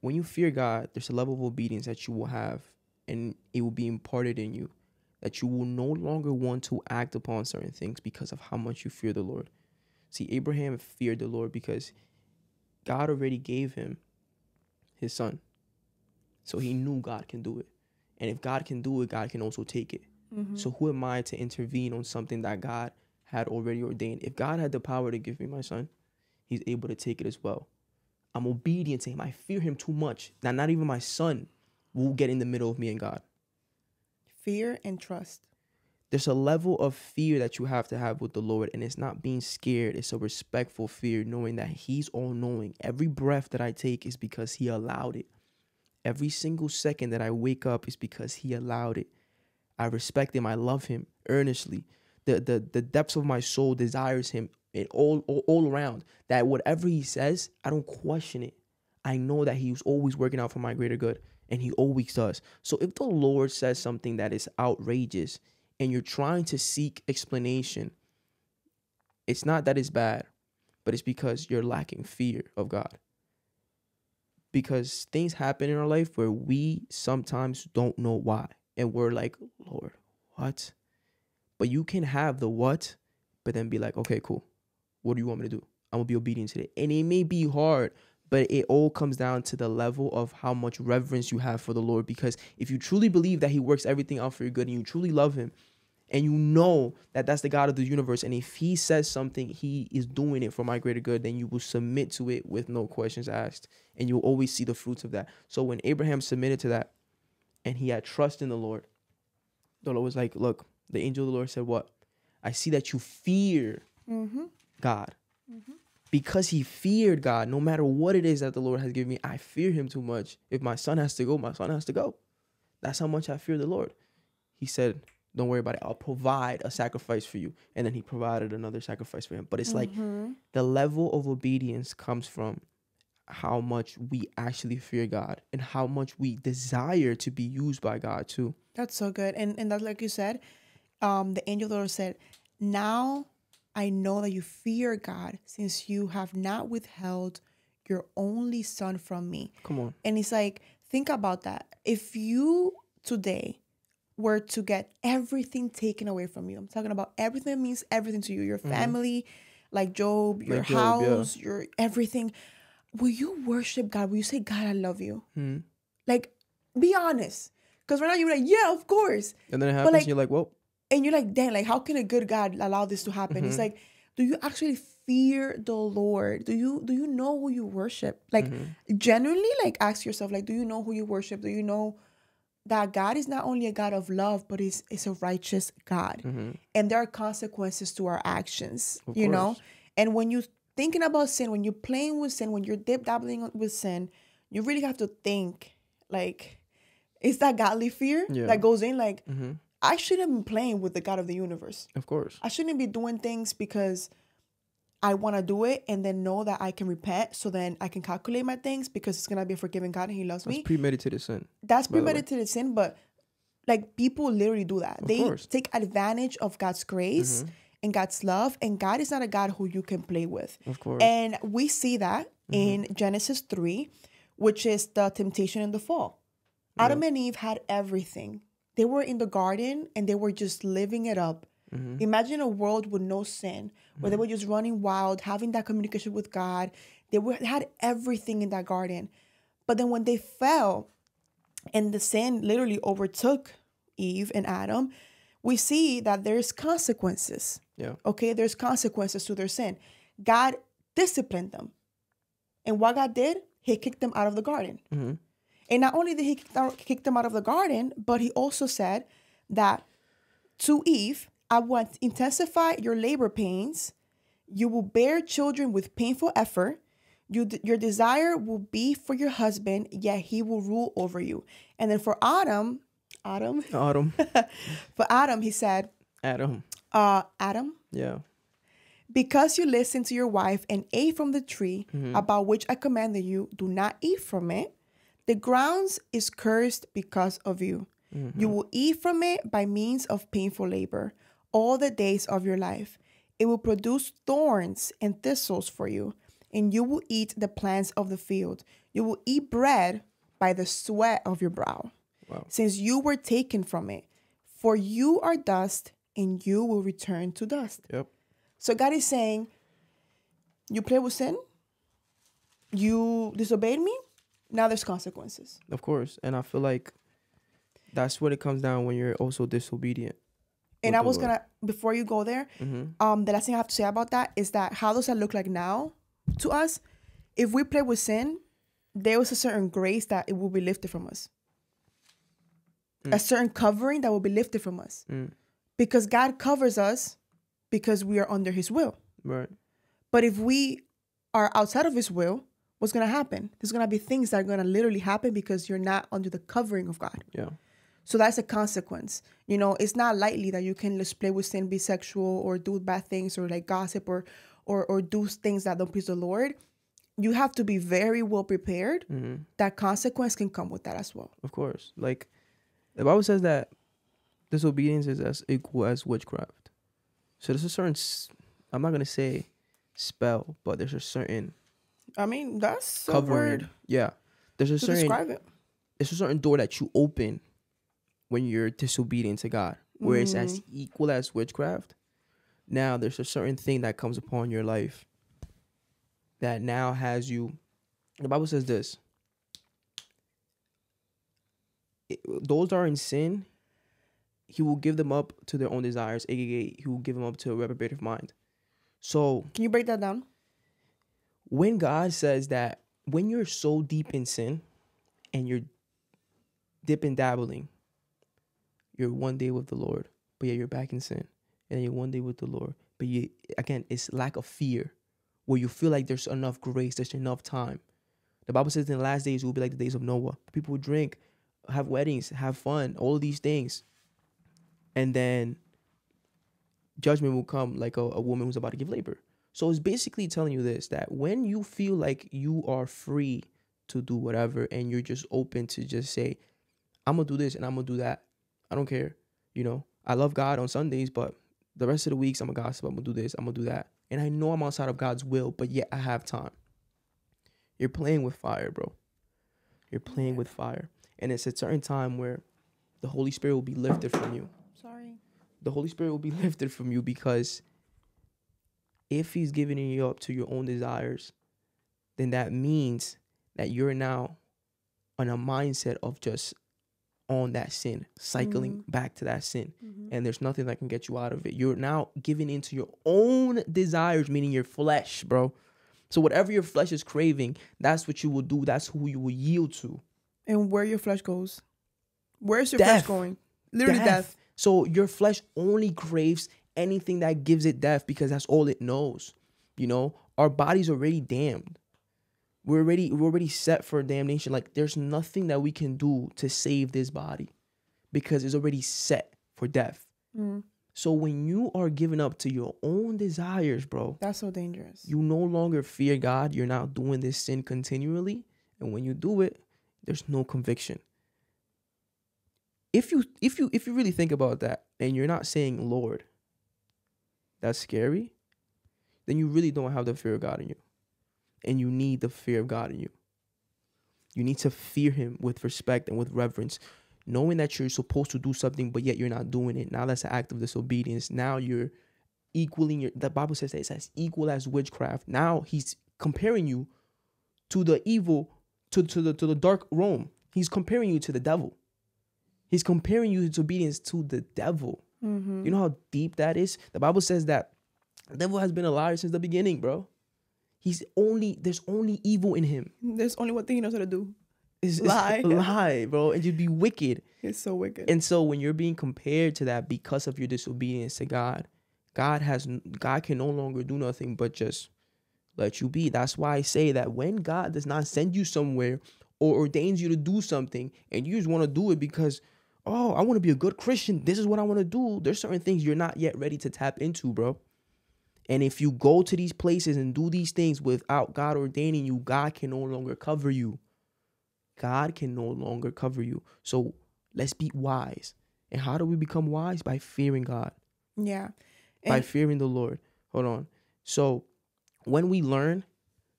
When you fear God, there's a level of obedience that you will have, and it will be imparted in you that you will no longer want to act upon certain things because of how much you fear the Lord. See, Abraham feared the Lord because God already gave him his son. So he knew God can do it. And if God can do it, God can also take it. Mm-hmm. So who am I to intervene on something that God had already ordained? If God had the power to give me my son, he's able to take it as well. I'm obedient to him. I fear him too much. That not even my son will get in the middle of me and God. Fear and trust. There's a level of fear that you have to have with the Lord, and it's not being scared. It's a respectful fear, knowing that He's all knowing. Every breath that I take is because He allowed it. Every single second that I wake up is because He allowed it. I respect Him. I love Him earnestly. The the the depths of my soul desires Him it all, all all around. That whatever He says, I don't question it. I know that he was always working out for my greater good, and He always does. So if the Lord says something that is outrageous, and you're trying to seek explanation, it's not that it's bad, but it's because you're lacking fear of God. Because things happen in our life where we sometimes don't know why. And we're like, Lord, what? But you can have the what, but then be like, okay, cool. What do you want me to do? I'm gonna be obedient to it. And it may be hard, but it all comes down to the level of how much reverence you have for the Lord. Because if you truly believe that He works everything out for your good and you truly love Him, and you know that that's the God of the universe, and if He says something, He is doing it for my greater good, then you will submit to it with no questions asked, and you'll always see the fruits of that. So when Abraham submitted to that, and he had trust in the Lord, the Lord was like, "Look, the angel of the Lord said, what? I see that you fear Mm-hmm. God." Because he feared God, no matter what it is that the Lord has given me, I fear him too much. If my son has to go, my son has to go. That's how much I fear the Lord. He said, Don't worry about it. I'll provide a sacrifice for you. And then he provided another sacrifice for him. But it's like Mm-hmm. the level of obedience comes from how much we actually fear God and how much we desire to be used by God too. That's so good. And and that like you said, um, the angel of the Lord said, Now I know that you fear God, since you have not withheld your only son from me. Come on. And it's like, think about that. If you today were to get everything taken away from you, I'm talking about everything that means everything to you, your family, like Job, your Like Job, yeah. house, your everything. Will you worship God? Will you say, God, I love you? Hmm. Like, be honest. Because right now you're like, yeah, of course. And then it happens, like- and you're like, well, And you're like, damn, like how can a good God allow this to happen? It's Mhm. like, do you actually fear the Lord? Do you do you know who you worship? Like mhm, genuinely, like ask yourself, like, do you know who you worship? Do you know that God is not only a God of love, but is is a righteous God? mhm, And there are consequences to our actions, Of you know? And when you're thinking about sin, when you're playing with sin, when you're dip dabbling with sin, you really have to think like, is that godly fear Yeah. that goes in? Like, mhm, I shouldn't be playing with the God of the universe. of course. I shouldn't be doing things because I want to do it and then know that I can repent so then I can calculate my things because it's going to be a forgiving God and He loves me. That's premeditated sin. That's by the way. premeditated sin, but like people literally do that. Of they course. take advantage of God's grace Mhm. and God's love, and God is not a God who you can play with. Of course. And we see that Mm-hmm. in Genesis 3, which is the temptation and the fall. Adam and Eve had everything. They were in the garden and they were just living it up. Mhm. Imagine a world with no sin, where they Mm-hmm. were just running wild, having that communication with God. They were they had everything in that garden. But then when they fell and the sin literally overtook Eve and Adam, we see that there's consequences. Yeah. Okay, there's consequences to their sin. God disciplined them. And what God did, He kicked them out of the garden. Mhm. And not only did He kick, them out of the garden, but He also said that to Eve, I will intensify your labor pains. You will bear children with painful effort. You, your desire will be for your husband, yet he will rule over you. And then for Adam, Adam, Adam. for Adam, he said, Adam. uh, Adam, Yeah. because you listened to your wife and ate from the tree Mm-hmm. about which I commanded you, do not eat from it. The grounds is cursed because of you. Mm-hmm. You will eat from it by means of painful labor all the days of your life. It will produce thorns and thistles for you, and you will eat the plants of the field. You will eat bread by the sweat of your brow, Wow. since you were taken from it. For you are dust, and you will return to dust. Yep. So God is saying, you play with sin, you disobeyed me, now there's consequences. Of course. And I feel like that's what it comes down when you're also disobedient. And I was gonna before you go there, Mhm. um, the last thing I have to say about that is that how does that look like now to us? If we play with sin, there was a certain grace that it will be lifted from us. A certain covering that will be lifted from us. Mm. Because God covers us because we are under his will. Right. But if we are outside of his will, what's gonna happen? There's gonna be things that are gonna literally happen because you're not under the covering of God. Yeah. So that's a consequence. You know, it's not lightly that you can just play with sin, be sexual, or do bad things, or like gossip, or or or do things that don't please the Lord. You have to be very well prepared. Mhm. That consequence can come with that as well. Of course. Like the Bible says that disobedience is as equal as witchcraft. So there's a certain, I'm not gonna say spell, but there's a certain I mean, that's a covering. Yeah. There's a certain describe it. there's a certain door that you open when you're disobedient to God, where it's as mm-hmm. equal as witchcraft. Now there's a certain thing that comes upon your life that now has you. The Bible says this: it- those that are in sin, He will give them up to their own desires, aka He will give them up to a reprobative mind. So Can you break that down? When God says that when you're so deep in sin and you're dipping dabbling, you're one day with the Lord, but yet you're back in sin. And you're one day with the Lord. But you again, it's lack of fear where you feel like there's enough grace, there's enough time. The Bible says in the last days it will be like the days of Noah. People will drink, have weddings, have fun, all these things. And then judgment will come like a, a woman who's about to give labor. So it's basically telling you this that when you feel like you are free to do whatever and you're just open to just say, I'm gonna do this and I'm gonna do that. I don't care. You know, I love God on Sundays, but the rest of the weeks I'm a gossip, I'm gonna do this, I'm gonna do that. And I know I'm outside of God's will, but yet I have time. You're playing with fire, bro. You're playing with fire. And it's a certain time where the Holy Spirit will be lifted from you Sorry. the Holy Spirit will be lifted from you because if He's giving you up to your own desires, then that means that you're now on a mindset of just on that sin, cycling mm-hmm. back to that sin. Mm-hmm. And there's nothing that can get you out of it. You're now giving into your own desires, meaning your flesh, bro. So whatever your flesh is craving, that's what you will do. That's who you will yield to. And where your flesh goes. Where's your Death. flesh going? Literally death. So your flesh only craves anything that gives it death because that's all it knows. You know, our body's already damned. We're already we're already set for damnation. Like there's nothing that we can do to save this body because it's already set for death. Mm. So when you are giving up to your own desires, bro, That's so dangerous. you no longer fear God. You're now doing this sin continually, and when you do it, there's no conviction. If you if you if you really think about that, and you're not saying Lord, that's scary. Then you really don't have the fear of God in you, and you need the fear of God in you. You need to fear Him with respect and with reverence, knowing that you're supposed to do something, but yet you're not doing it. Now that's an act of disobedience. Now you're equaling your the Bible says that it's as equal as witchcraft. Now he's comparing you to the evil, to, to the to the dark Rome. He's comparing you to the devil. He's comparing you to obedience to the devil. Mm-hmm. You know how deep that is? The Bible says that the devil has been a liar since the beginning, bro. He's only there's only evil in him. There's only one thing he knows how to do. It's Lie. lie, bro, and you'd be wicked. It's so wicked. And so when you're being compared to that because of your disobedience to God, God has God can no longer do nothing but just let you be. That's why I say that when God does not send you somewhere or ordains you to do something and you just want to do it because oh, I want to be a good Christian. This is what I want to do. There's certain things you're not yet ready to tap into, bro. And if you go to these places and do these things without God ordaining you, God can no longer cover you. God can no longer cover you. So let's be wise. And how do we become wise? By fearing God, yeah. by fearing the Lord. Hold on. So when we learn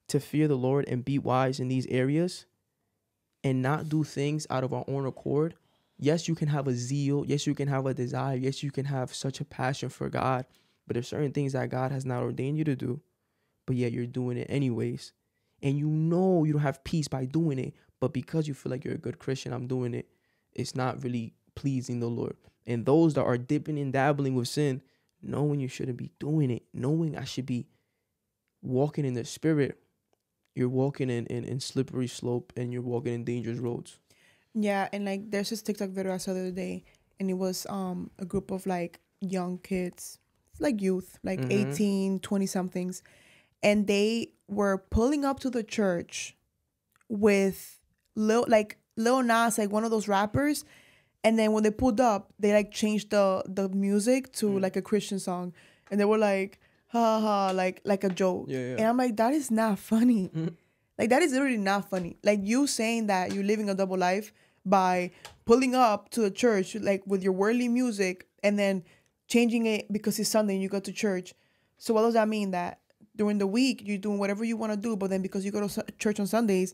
to fear the Lord and be wise in these areas and not do things out of our own accord, yes, you can have a zeal. Yes, you can have a desire. Yes, you can have such a passion for God. But there's certain things that God has not ordained you to do, but yet you're doing it anyways. And you know you don't have peace by doing it, but because you feel like you're a good Christian, I'm doing it. It's not really pleasing the Lord. And those that are dipping and dabbling with sin, knowing you shouldn't be doing it, knowing I should be walking in the spirit, you're walking in, in, in slippery slope and you're walking in dangerous roads. Yeah, and like there's this TikTok video I saw the other day, and it was um a group of like young kids, like youth, like Mhm. 18, 20 somethings, and they were pulling up to the church with Lil like Lil Nas, like one of those rappers, and then when they pulled up, they like changed the the music to Mm. like a Christian song, and they were like ha ha like like a joke, Yeah, yeah. and I'm like that is not funny. Mhm. Like that is literally not funny. Like you saying that you're living a double life by pulling up to a church like with your worldly music and then changing it because it's Sunday and you go to church. So what does that mean? That during the week you're doing whatever you want to do, but then because you go to church on Sundays,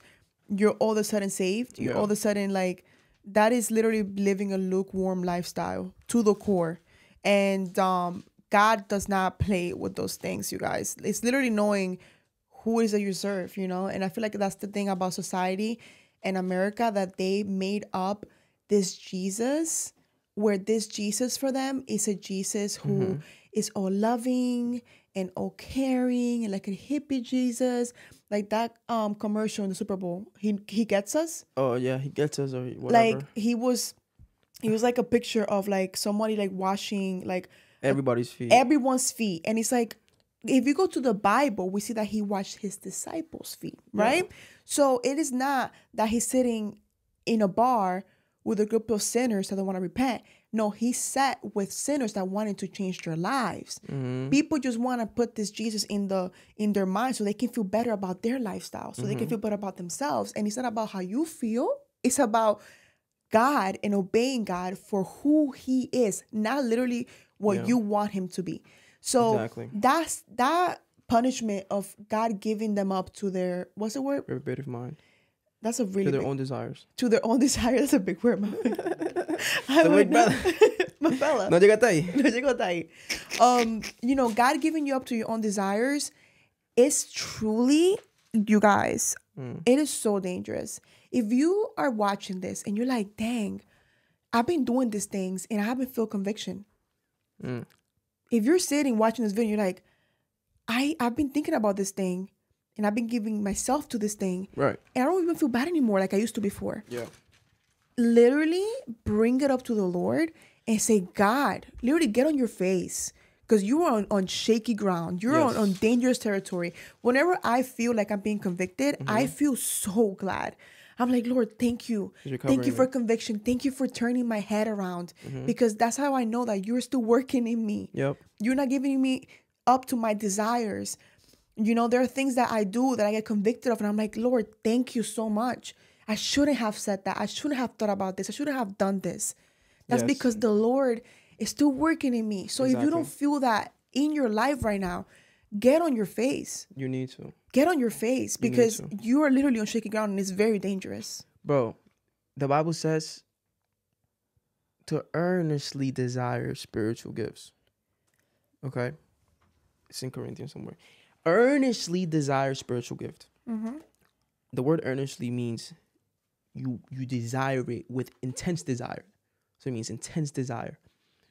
you're all of a sudden saved. You're Yeah. all of a sudden like that is literally living a lukewarm lifestyle to the core. And um God does not play with those things, you guys. It's literally knowing who is that you serve, you know? And I feel like that's the thing about society and America that they made up this Jesus where this Jesus for them is a Jesus who is all loving and all caring and like a hippie Jesus. Like that um commercial in the Super Bowl. He he gets us Oh yeah, he gets us or whatever. like he was he was like a picture of like somebody like washing like Everybody's feet. everyone's feet and it's like if you go to the bible we see that he washed his disciples feet right so it is not that he's sitting in a bar with a group of sinners that don't want to repent no he sat with sinners that wanted to change their lives Mhm. people just want to put this jesus in the in their mind so they can feel better about their lifestyle so they Mm-hmm. can feel better about themselves and it's not about how you feel it's about god and obeying god for who he is not literally what Yeah. you want him to be so Exactly. that's that punishment of god giving them up to their what's the word of mind. that's a really To their big, own desires. to their own desires. that's a big word my I The would brother. my fella No llegaste ahí. no llegó hasta ahí. Um, you know, God giving you up to your own desires is truly, you guys, Mm. it is so dangerous. If you are watching this and you're like, dang, I've been doing these things and I haven't felt conviction. Mm. If you're sitting watching this video, you're like, I I've been thinking about this thing, and I've been giving myself to this thing, Right. and I don't even feel bad anymore like I used to before. Yeah. Literally bring it up to the Lord and say, God, literally get on your face. Because you are on, on shaky ground. You're on, Yes. on dangerous territory. Whenever I feel like I'm being convicted, I Mm-hmm. feel so glad. I'm like, Lord, thank you. Thank you for it. conviction. Thank you for turning my head around. Mm-hmm. Because that's how I know that you're still working in me. Yep. You're not giving me up to my desires. You know, there are things that I do that I get convicted of, and I'm like, Lord, thank you so much. I shouldn't have said that. I shouldn't have thought about this. I shouldn't have done this. That's Yes. because the Lord is still working in me. So if you don't feel that in your life right now, get on your face. You need to. Get on your face because to. you are literally on shaky ground and it's very dangerous. Bro, the Bible says to earnestly desire spiritual gifts. Okay? It's in Corinthians somewhere. Earnestly desire spiritual gift. Mm-hmm. The word earnestly means you you desire it with intense desire. So it means intense desire.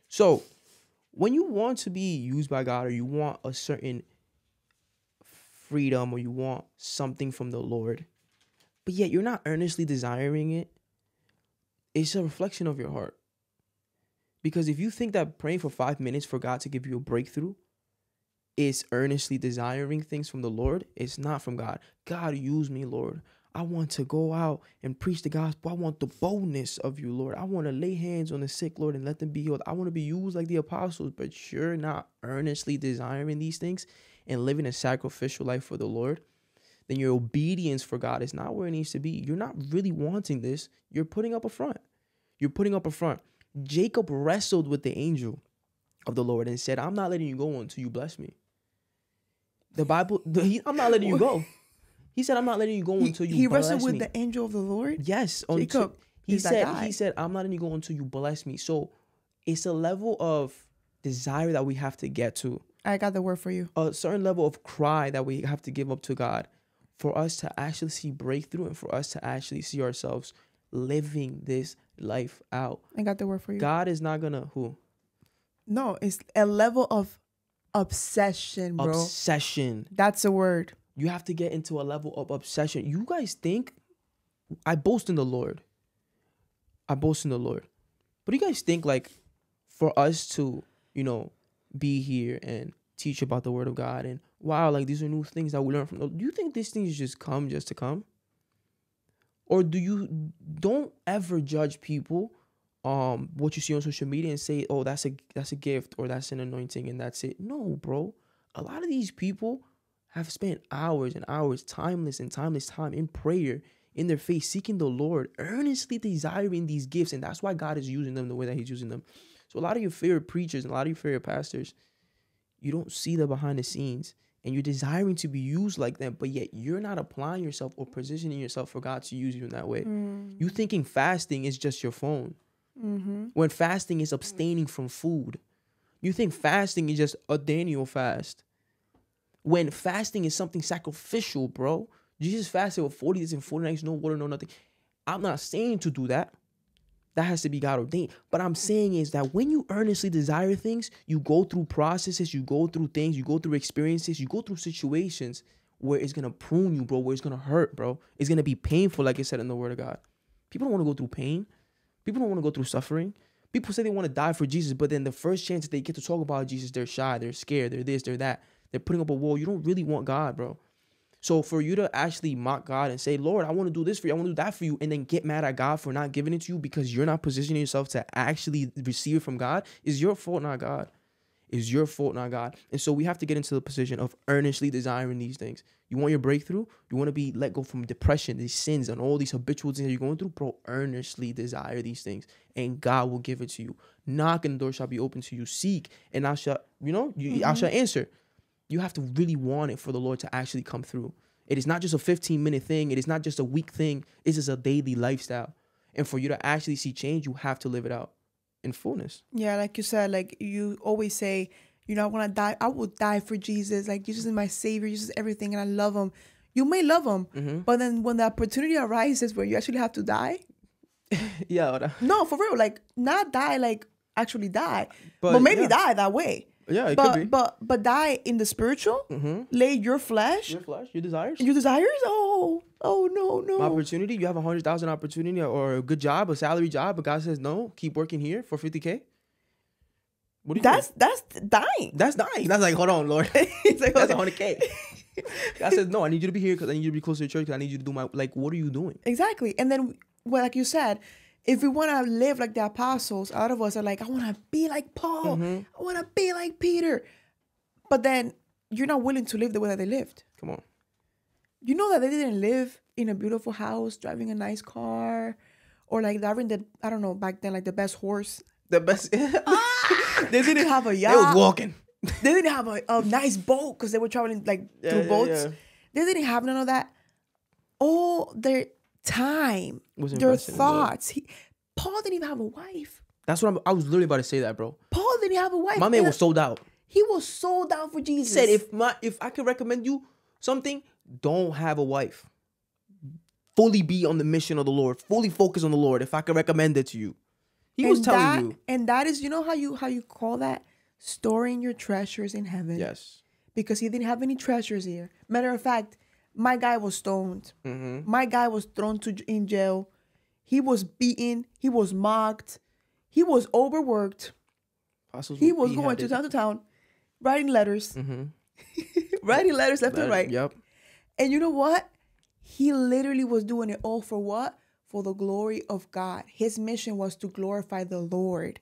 So when you want to be used by God or you want a certain freedom or you want something from the Lord, but yet you're not earnestly desiring it, it's a reflection of your heart. Because if you think that praying for five minutes for God to give you a breakthrough is earnestly desiring things from the Lord, it's not from God. God, use me, Lord. I want to go out and preach the gospel. I want the boldness of you, Lord. I want to lay hands on the sick, Lord, and let them be healed. I want to be used like the apostles, but you're not earnestly desiring these things and living a sacrificial life for the Lord then your obedience for God is not where it needs to be. You're not really wanting this. You're putting up a front. You're putting up a front. Jacob wrestled with the angel of the Lord and said, I'm not letting you go until you bless me. The Bible, the, he, I'm not letting you go. He said, I'm not letting you go He, until you bless me. he wrestled with me. the angel of the Lord. Yes, until- Jacob he is that said, he said, I'm not letting you go until you bless me. So it's a level of desire that we have to get to I got the word for you. a certain level of cry that we have to give up to God for us to actually see breakthrough and for us to actually see ourselves living this life out. I got the word for you. God is not gonna who No, it's a level of obsession, bro. obsession. That's a word. You have to get into a level of obsession. You guys think I boast in the Lord. I boast in the Lord. But do you guys think like for us to, you know, be here and teach about the word of God and wow, like these are new things that we learn from do you think these things just come just to come? Or do you don't ever judge people um what you see on social media and say, "Oh, that's a that's a gift or that's an anointing and that's it." No, bro. A lot of these people have spent hours and hours, timeless and timeless time in prayer, in their faith, seeking the Lord, earnestly desiring these gifts, and that's why God is using them the way that He's using them. So a lot of your favorite preachers and a lot of your favorite pastors, you don't see the behind the scenes, and you're desiring to be used like them, but yet you're not applying yourself or positioning yourself for God to use you in that way. You thinking fasting is just your phone, Mm-hmm. when fasting is abstaining from food. You think fasting is just a Daniel fast. When fasting is something sacrificial, bro. Jesus fasted for 40 days and 40 nights, no water, no nothing. I'm not saying to do that. That has to be God ordained. But I'm saying is that when you earnestly desire things, you go through processes, you go through things, you go through experiences, you go through situations where it's gonna prune you, bro, where it's gonna hurt, bro. It's gonna be painful, like it said in the word of God. People don't want to go through pain. People don't want to go through suffering. People say they want to die for Jesus, but then the first chance that they get to talk about Jesus, they're shy, they're scared, they're this, they're that. They're putting up a wall. You don't really want God, bro. So for you to actually mock God and say, Lord, I want to do this for you, I want to do that for you, and then get mad at God for not giving it to you because you're not positioning yourself to actually receive it from God is your fault, not God. Is your fault, not God. And so we have to get into the position of earnestly desiring these things. You want your breakthrough? You want to be let go from depression, these sins, and all these habitual things that you're going through? Bro, earnestly desire these things, and God will give it to you. Knock and the door shall be open to you. Seek, and I shall, you know, you, I mm-hmm. shall answer. You have to really want it for the Lord to actually come through. It is not just a 15 minute thing. It is not just a week thing. It is a daily lifestyle. And for you to actually see change, you have to live it out in fullness. Yeah, like you said, like you always say, you know, I want to die. I will die for Jesus. Like Jesus is my savior. Jesus is everything, and I love him. You may love him, Mm-hmm. but then when the opportunity arises where you actually have to die, yeah, No, for real. Like not die like actually die. But, But, maybe yeah. die that way. Yeah, it but could be. but but die in the spiritual, mm-hmm. lay your flesh, your flesh, your desires. your desires. Oh, oh no, no. opportunity. You have a hundred thousand opportunity or a good job, a salary job, but God says no. Keep working here for fifty k. What do you? That's that's dying. that's dying. That's like hold on, Lord. It's like, that's a hundred k. God says no. I need you to be here because I need you to be close to the church. Because I need you to do my like. What are you doing? Exactly. And then, well, like you said, if we want to live like the apostles, a lot of us are like, I want to be like Paul. Mm-hmm. I want to be like Peter. But then you're not willing to live the way that they lived. Come on. You know that they didn't live in a beautiful house, driving a nice car, or like driving the, I don't know, back then, like the best horse. The best. they They didn't have a yacht. was yacht. walking. They didn't have a, a nice boat because they were traveling like Yeah, through yeah, boats. yeah. They didn't have none of that. All their time, Was their invested in the Lord. thoughts. He, Paul didn't even have a wife. That's what I'm, I was literally about to say. That bro. Paul didn't have a wife. My man was sold out. He was sold out for Jesus. He said if my if I could recommend you something, don't have a wife. Fully be on the mission of the Lord. Fully focus on the Lord. If I could recommend it to you, he was telling that, you. and that is, you know how you how you call that storing your treasures in heaven. Yes. because he didn't have any treasures here. Matter of fact, my guy was stoned. Mm-hmm. My guy was thrown to in jail. He was beaten. He was mocked. He was overworked. Apostles He was going to town to town, writing letters, Mhm. writing letters left and right. Yep. And you know what? He literally was doing it all for what? For the glory of God. His mission was to glorify the Lord.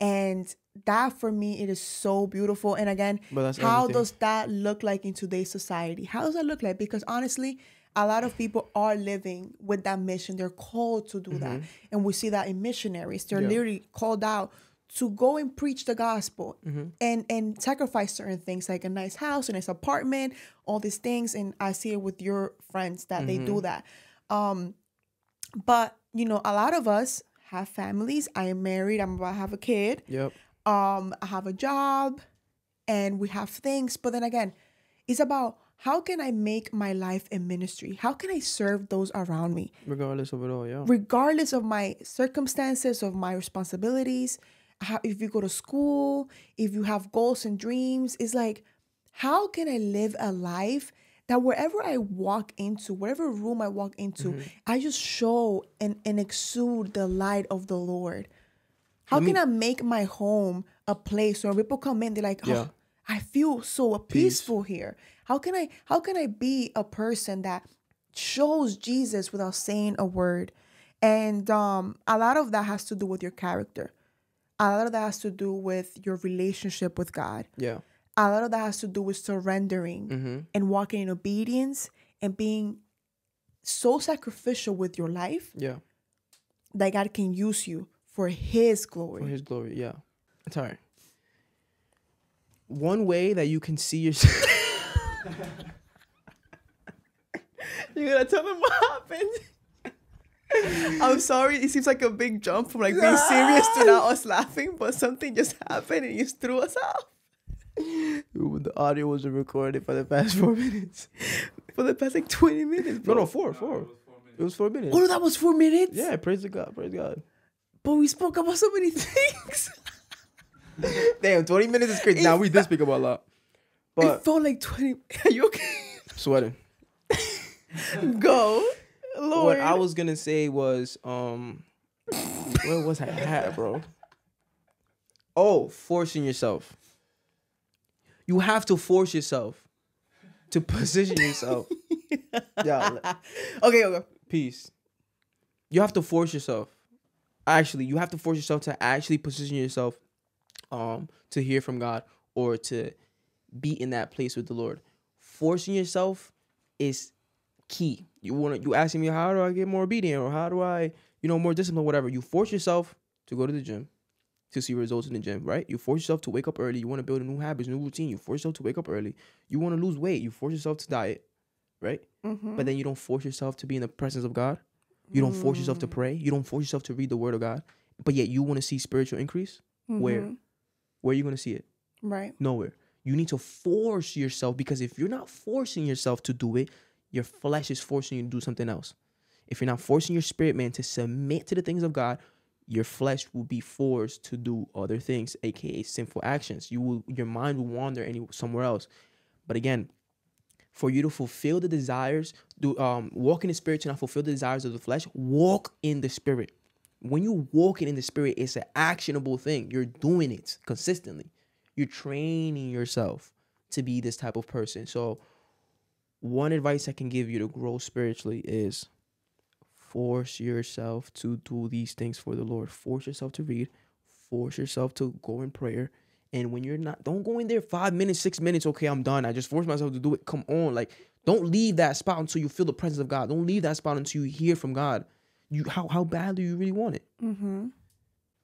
And that for me, it is so beautiful. And again, how everything. does that look like in today's society? How does that look like? Because honestly, a lot of people are living with that mission. They're called to do that. And we see that in missionaries. They're Mm-hmm. Yeah. literally called out to go and preach the gospel Mm-hmm. and and sacrifice certain things like a nice house, a nice apartment, all these things. And I see it with your friends that they Mm-hmm. do that. Um, but you know, a lot of us have families. I am married. I'm about to have a kid. Yep. Um, I have a job, and we have things. But then again, it's about how can I make my life a ministry? How can I serve those around me? Regardless of it all, yeah. regardless of my circumstances, of my responsibilities, how, if you go to school, if you have goals and dreams, it's like, how can I live a life that wherever I walk into, whatever room I walk into, I just show and, and exude the light of the Lord? How can I make my home a place where people come in, they're like, oh, Yeah. I feel so peaceful here. How can I how can I be a person that shows Jesus without saying a word? And um a lot of that has to do with your character. A lot of that has to do with your relationship with God. Yeah. A lot of that has to do with surrendering Mm-hmm. and walking in obedience and being so sacrificial with your life Yeah. that God can use you for his glory. For his glory, yeah. It's all right. One way that you can see yourself. You're gonna tell them what happened. I'm sorry, it seems like a big jump from like being serious to now us laughing, but something just happened and you just threw us off the audio wasn't recorded for the past four minutes. for the past like 20 minutes. No, Bro. no, four, four. It was four minutes. Oh, that was four minutes. Yeah, praise the God, praise God. But we spoke about so many things. Damn, 20 minutes is crazy. Now we did speak about a lot. it But felt like 20. Are you okay? sweating. Go. Lord. What I was gonna say was, um, where was I at, bro? Oh, forcing yourself. You have to force yourself to position yourself. yeah, okay, okay. peace. You have to force yourself. Actually, you have to force yourself to actually position yourself, um, to hear from God or to be in that place with the Lord. Forcing yourself is key. You want to you asking me how do I get more obedient or how do I, you know, more discipline, whatever. You force yourself to go to the gym to see results in the gym, right? You force yourself to wake up early. You want to build a new habits, new routine. You force yourself to wake up early. You want to lose weight. You force yourself to diet, right? Mm-hmm. But then you don't force yourself to be in the presence of God. You don't force yourself to pray. You don't force yourself to read the Word of God. But yet you want to see spiritual increase. Where? Mhm. Where are you going to see it? Right. Nowhere. You need to force yourself because if you're not forcing yourself to do it, your flesh is forcing you to do something else. if you're not forcing your spirit man to submit to the things of God, your flesh will be forced to do other things, aka sinful actions. You will your mind will wander any somewhere else. But again, for you to fulfill the desires, do um walk in the spirit to not fulfill the desires of the flesh, walk in the spirit. When you walking in the spirit, it's an actionable thing. You're doing it consistently. You're training yourself to be this type of person. So one advice I can give you to grow spiritually is force yourself to do these things for the Lord. Force yourself to read, force yourself to go in prayer. And when you're not, don't go in there five minutes, six minutes. Okay, I'm done. I just force myself to do it. Come on, like don't leave that spot until you feel the presence of God. Don't leave that spot until you hear from God. You how how bad do you really want it? Mm-hmm.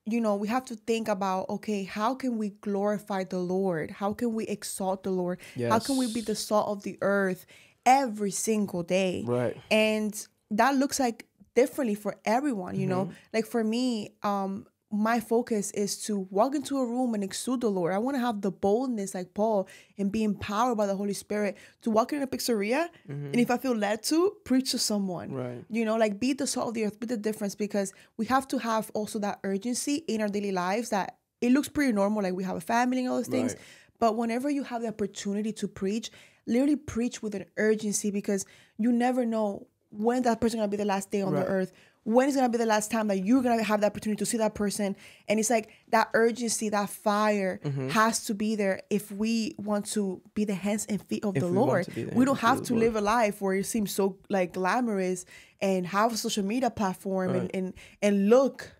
You know, we have to think about okay, how can we glorify the Lord? How can we exalt the Lord? How can we be the salt of the earth every single day? Right. And that looks like differently for everyone, you know? Like for me, um, my focus is to walk into a room and exude the Lord. I want to have the boldness like Paul and be empowered by the Holy Spirit to walk in a pizzeria mm-hmm. and if I feel led to, preach to someone. Right. You know, like be the salt of the earth, be the difference because we have to have also that urgency in our daily lives that it looks pretty normal, like we have a family and all those things. Right. But whenever you have the opportunity to preach, literally preach with an urgency because you never know when that person gonna be the last day on Right. the earth. When is gonna be the last time that you're gonna have the opportunity to see that person? And it's like that urgency, that fire Mm-hmm. has to be there if we want to be the hands and feet of If the we Lord. We don't have to live a life where it seems so like glamorous and have a social media platform and, Right. and and look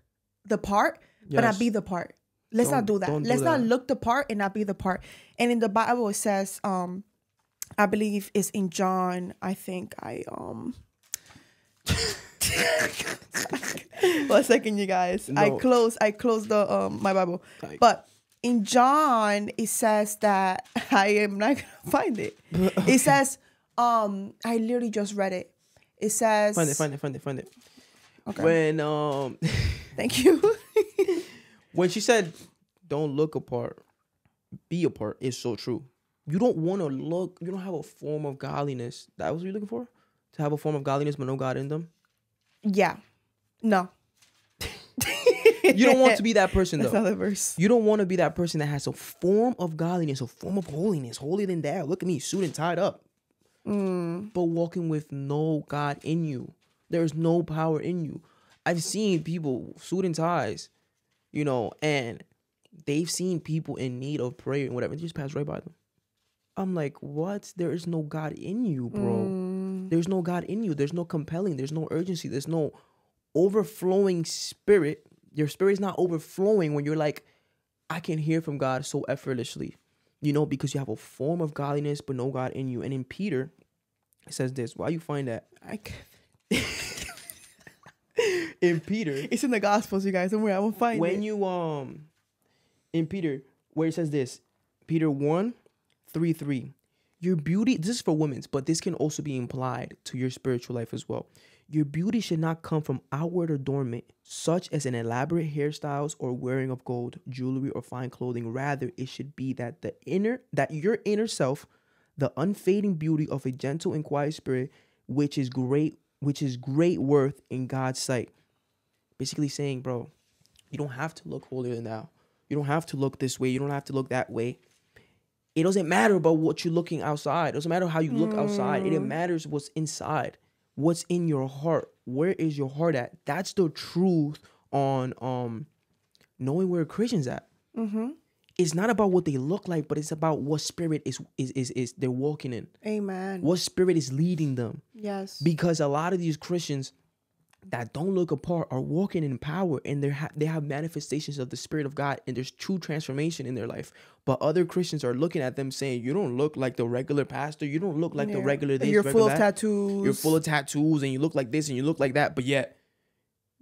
the part, but not be the part. Let's not Don't- do that. don't Let's not look the part and not be the part. And in the Bible it says, um, I believe it's in John. I think I um. One second, you guys. I No. close. I close the um my Bible, but in John it says that I am not gonna find it. It says um I literally just read it. It says Find it, find it, find it, find it. Okay. When um Thank you. when she said don't look apart, be apart is so true. You don't want to look, you don't have a form of godliness. That was what you're looking for? To have a form of godliness but no God in them? Yeah. No. You don't want to be that person That's not the verse. You don't want to be that person that has a form of godliness, a form of holiness, holier than that. Look at me, suit and tied up. Mm. But walking with no God in you. There's no power in you. I've seen people suit and ties, you know, and they've seen people in need of prayer and whatever, and just pass right by them. I'm like, what? There is no God in you, bro. Mm. There's no God in you. There's no compelling. There's no urgency. There's no overflowing spirit. Your spirit's not overflowing when you're like, I can hear from God so effortlessly, you know, because you have a form of godliness but no God in you. And in Peter, it says this. Why you find that? I In Peter, it's in the Gospels, you guys. Don't worry, I will find when it. When you um in Peter, where it says this, Peter 1, 3, 3. Your beauty, this is for women's, but this can also be implied to your spiritual life as well. Your beauty should not come from outward adornment, such as an elaborate hairstyles or wearing of gold, jewelry, or fine clothing. Rather, it should be that the inner that your inner self, the unfading beauty of a gentle and quiet spirit, which is great, which is great worth in God's sight. Basically saying, bro, you don't have to look holier than thou. You don't have to look this way. You don't have to look that way. It doesn't matter about what you're looking outside. It doesn't matter how you look outside. It matters what's inside. What's in your heart. Where is your heart at? That's the truth on um knowing where a Christian's at. Mm-hmm. It's not about what they look like, but it's about what spirit is is is, is they're walking in. Amen. What spirit is leading them. Yes. Because a lot of these Christians that don't look apart are walking in power and they ha- they have manifestations of the spirit of God and there's true transformation in their life. But other Christians are looking at them saying, "You don't look like the regular pastor. You don't look like the regular this. You're regular full of that. tattoos. You're full of tattoos and you look like this and you look like that." But yet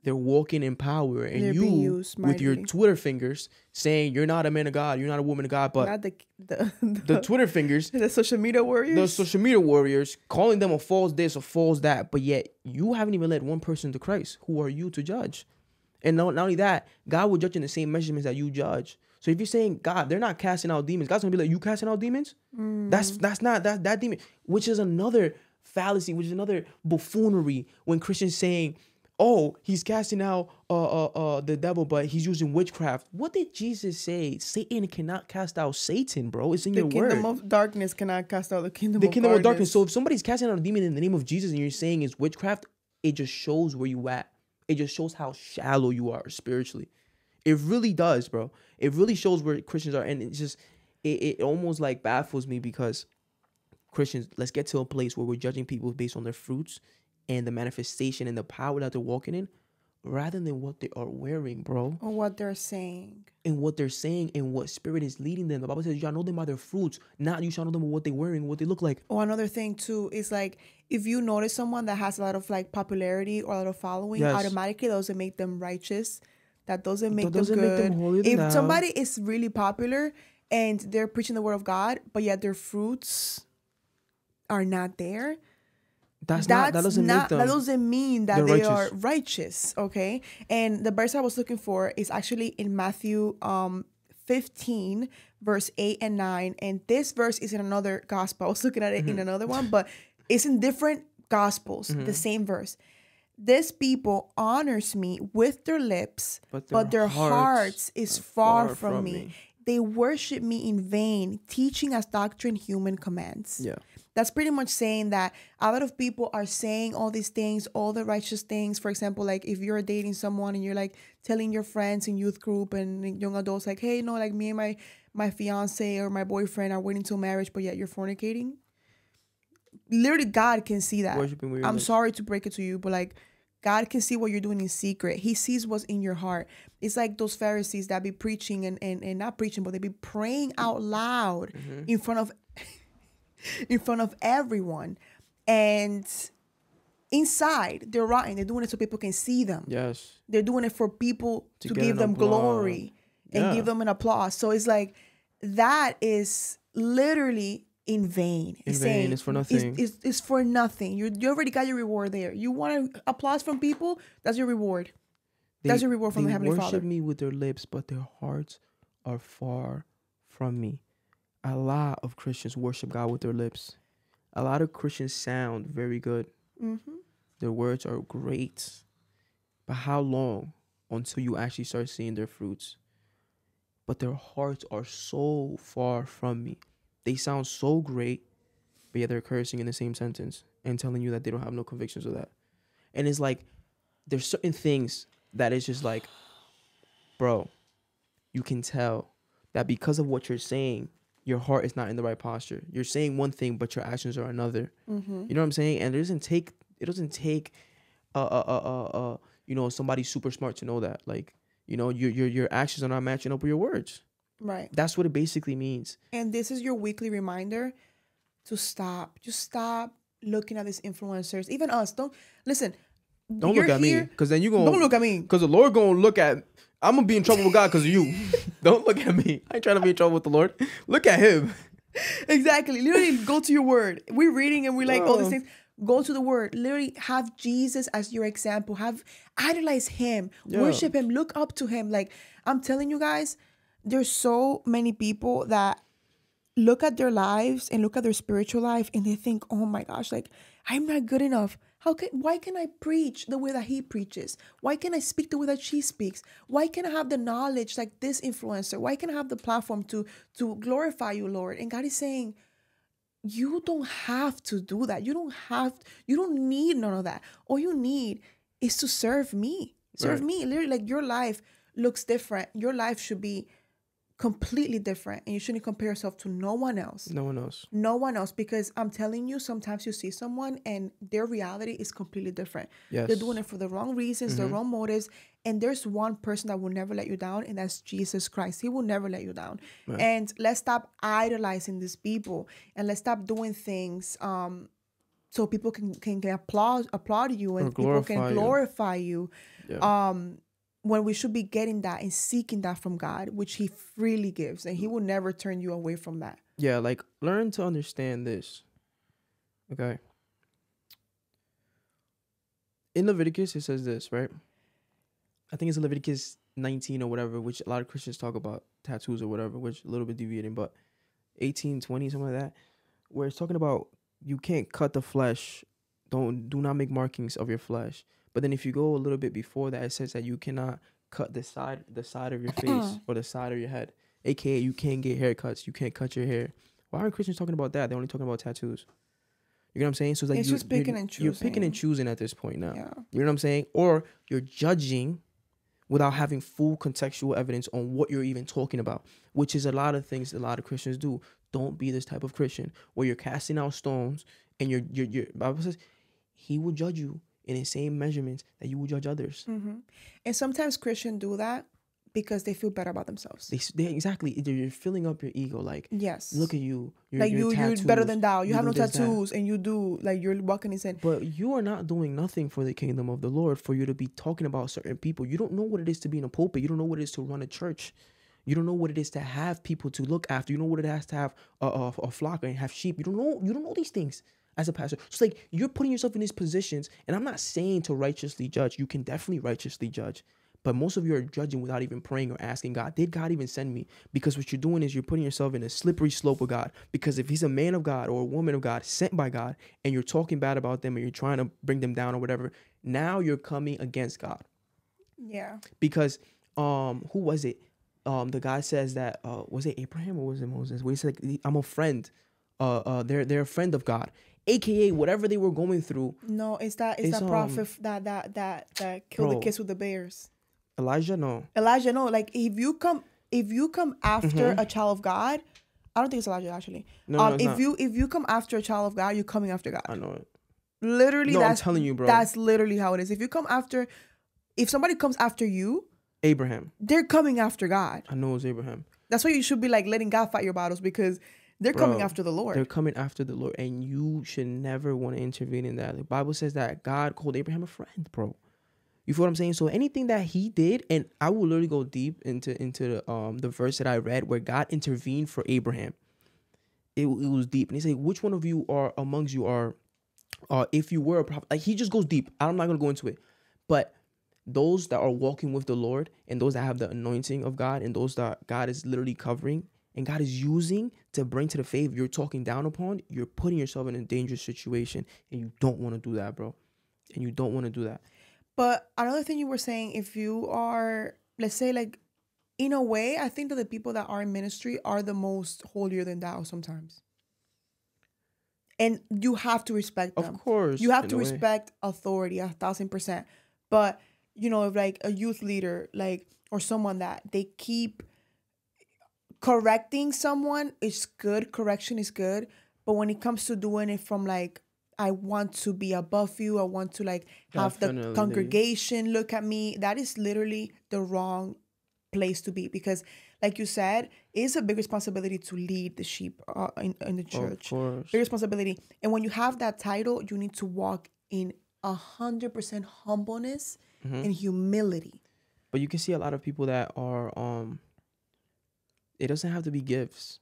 they're walking in power and They're you with your. Twitter fingers saying you're not a man of God, you're not a woman of God, but the the, the the, Twitter fingers the social media warriors. the social media warriors calling them a false this or false that, but yet you haven't even led one person to Christ. Who are you to judge? And not, not only that, God will judge in the same measurements that you judge. So if you're saying God, they're not casting out demons, God's gonna be like, you casting out demons? Mm. That's that's not that that demon, which is another fallacy, which is another buffoonery when Christians saying, "Oh, he's casting out uh uh uh the devil, but he's using witchcraft." What did Jesus say? Satan cannot cast out Satan, bro. It's in The your kingdom word. of darkness cannot cast out the kingdom the of kingdom darkness. of darkness. So if somebody's casting out a demon in the name of Jesus and you're saying it's witchcraft, it just shows where you at. It just shows how shallow you are spiritually. It really does, bro. It really shows where Christians are, and it just it, it almost like baffles me because Christians, let's get to a place where we're judging people based on their fruits and the manifestation and the power that they're walking in, rather than what they are wearing, bro, or what they're saying. and what they're saying and what spirit is leading them. The Bible says you shall know them by their fruits, not you shall know them by what they're wearing, what they look like. Or another thing too is like if you notice someone that has a lot of like popularity or a lot of following, Yes. automatically that doesn't make them righteous. That doesn't make doesn't them make good. them holier than if thou. somebody is really popular and they're preaching the word of God, but yet their fruits are not there, That's, that's not that doesn't not make them that doesn't mean that they're righteous. are righteous okay and the verse i was looking for is actually in matthew um 15 verse 8 and 9 and this verse is in another gospel i was looking at it Mm-hmm. in another one but it's in different gospels the same verse this people honors me with their lips But but their their, hearts hearts, is far, far from, from me. me. They worship me in vain teaching as doctrine human commands yeah that's pretty much saying that a lot of people are saying all these things, all the righteous things. For example, like if you're dating someone and you're like telling your friends in youth group and young adults, like, hey, you no, like me and my my fiance or my boyfriend are waiting till marriage, but yet you're fornicating. Literally, God can see that. I'm sorry to break it to you, but like God can see what you're doing in secret. He sees what's in your heart. It's like those Pharisees that be preaching and, and, and not preaching, but they be praying out loud Mm-hmm. in front of in front of everyone. And inside, they're rotten. They're doing it so people can see them. yes They're doing it for people To to, give them applause. glory and Yeah. give them an applause. So it's like that is literally in vain. In vain, it's for nothing. It's, it's, for nothing. You you already got your reward there. You want applause from people? That's your reward. That's your reward from they the Heavenly worship me with their lips, but their hearts are far from me. A lot of Christians worship God with their lips. A lot of Christians sound very good. Mm-hmm. Their words are great. But how long until you actually start seeing their fruits? But their hearts are so far from me. They sound so great, but yet they're cursing in the same sentence and telling you that they don't have no convictions of that. And it's like there's certain things that is just like, bro, you can tell that because of what you're saying, your heart is not in the right posture. You're saying one thing, but your actions are another. Mm-hmm. You know what I'm saying? And it doesn't take it doesn't take uh uh uh uh, uh you know somebody super smart to know that. Like you know your your your actions are not matching up with your words. Right. That's what it basically means. And this is your weekly reminder to stop. Just stop looking at these influencers. Even us. Don't listen. Don't look at me, cause then you gonna Don't look at me. Cause the Lord gonna look at. I'm gonna be in trouble with God because of you. Don't look at me. I ain't trying to be in trouble with the Lord. Look at Him. Exactly. Literally go to your word. We're reading and we like all these things. Go to the word. Literally have Jesus as your example. Have idolize him. Yeah. Worship him. Look up to him. Like I'm telling you guys, there's so many people that look at their lives and look at their spiritual life and they think, oh my gosh, like I'm not good enough. How can why can I preach the way that he preaches? Why can I speak the way that she speaks? Why can I have the knowledge like this influencer? Why can I have the platform to to glorify you, Lord? And God is saying, you don't have to do that. You don't have you don't need none of that. All you need is to serve me. Serve Right. me. Literally, like your life looks different. Your life should be completely different. And you shouldn't compare yourself to no one else. No one else. No one else. Because I'm telling you, sometimes you see someone and their reality is completely different. Yes. They're doing it for the wrong reasons, the wrong motives. And there's one person that will never let you down, and that's Jesus Christ. He will never let you down. And let's stop idolizing these people and let's stop doing things um so people can can, can applaud applaud you and people can glorify you. you. Yeah. Um when we should be getting that and seeking that from God, which He freely gives, and He will never turn you away from that. Yeah, like learn to understand this. Okay. In Leviticus, it says this, right? I think it's Leviticus 19 or whatever, which a lot of Christians talk about tattoos or whatever, which a little bit deviating, but 18, 20, something like that, where it's talking about you can't cut the flesh. Don't do not make markings of your flesh. But then if you go a little bit before that, it says that you cannot cut the side the side of your uh-uh. face or the side of your head. AKA you can't get haircuts. You can't cut your hair. Why aren't Christians talking about that? They're only talking about tattoos. You know what I'm saying? So it's like It's you, just picking you're, and You're picking and choosing. choosing at this point now. Yeah. You know what I'm saying? Or you're judging without having full contextual evidence on what you're even talking about, which is a lot of things a lot of Christians do. Don't be this type of Christian where you're casting out stones and you're you're, you're Bible says he will judge you in the same measurements that you would judge others. hmm And sometimes Christians do that because they feel better about themselves. They, they exactly you're filling up your ego like yes. look at you. You're, like you, you're better than thou. You, have no that. tattoos, and you do like you're walking and saying, But you are not doing nothing for the kingdom of the Lord for you to be talking about certain people. You don't know what it is to be in a pulpit. You don't know what it is to run a church. You don't know what it is to have people to look after. You don't know what it has to have a, a, a flock and have sheep. You don't know. You don't know these things as a pastor. It's like you're putting yourself in these positions. And I'm not saying to righteously judge. You can definitely righteously judge. But most of you are judging without even praying or asking God, did God even send me? Because what you're doing is you're putting yourself in a slippery slope with God. Because if he's a man of God or a woman of God sent by God and you're talking bad about them or you're trying to bring them down or whatever, now you're coming against God. yeah, Because um who was it? Um the guy says that uh was it Abraham or was it Moses? Where he said like, I'm a friend. Uh uh they're they're a friend of God. AKA whatever they were going through. no, it's that it's, It's, that um, prophet that that that that killed the bro. kids with the bears. Elijah, no. Elijah, no, like if you come if you come after Mhm. a child of God, I don't think it's Elijah actually. No, um, no, if not. you if you come after a child of God, you're coming after God. I know it. Literally, No, I'm that's telling you, bro. That's literally how it is. If you come after, if somebody comes after you, Abraham. they're coming after God. I know it's Abraham. That's why you should be like letting God fight your battles because they're coming after the Lord. They're coming after the Lord, and you should never want to intervene in that. The Bible says that God called Abraham a friend, bro. You feel what I'm saying? So anything that he did, and I will literally go deep into into the um the verse that I read where God intervened for Abraham. It, it was deep, and he said, "Which one of you are amongst you are, uh, if you were a prophet?" Like he just goes deep. I'm not gonna go into it, but those that are walking with the Lord and those that have the anointing of God and those that God is literally covering and God is using to bring to the faith you're talking down upon, you're putting yourself in a dangerous situation and you don't want to do that, bro. And you don't want to do that. But another thing you were saying, if you are, let's say, like, in a way, I think that the people that are in ministry are the most holier than thou sometimes. And you have to respect them. Of course. you have to a way. respect authority a thousand percent. But, you know, like a youth leader, like, or someone that they keep correcting someone is good. Correction is good. But when it comes to doing it from like, I want to be above you, I want to like have the congregation look at me, that is literally the wrong place to be because like you said it's a big responsibility to lead the sheep uh, in, in the church Of course. big responsibility and when you have that title you need to walk in a hundred percent humbleness Mm-hmm. and humility But you can see a lot of people that are um it doesn't have to be gifts,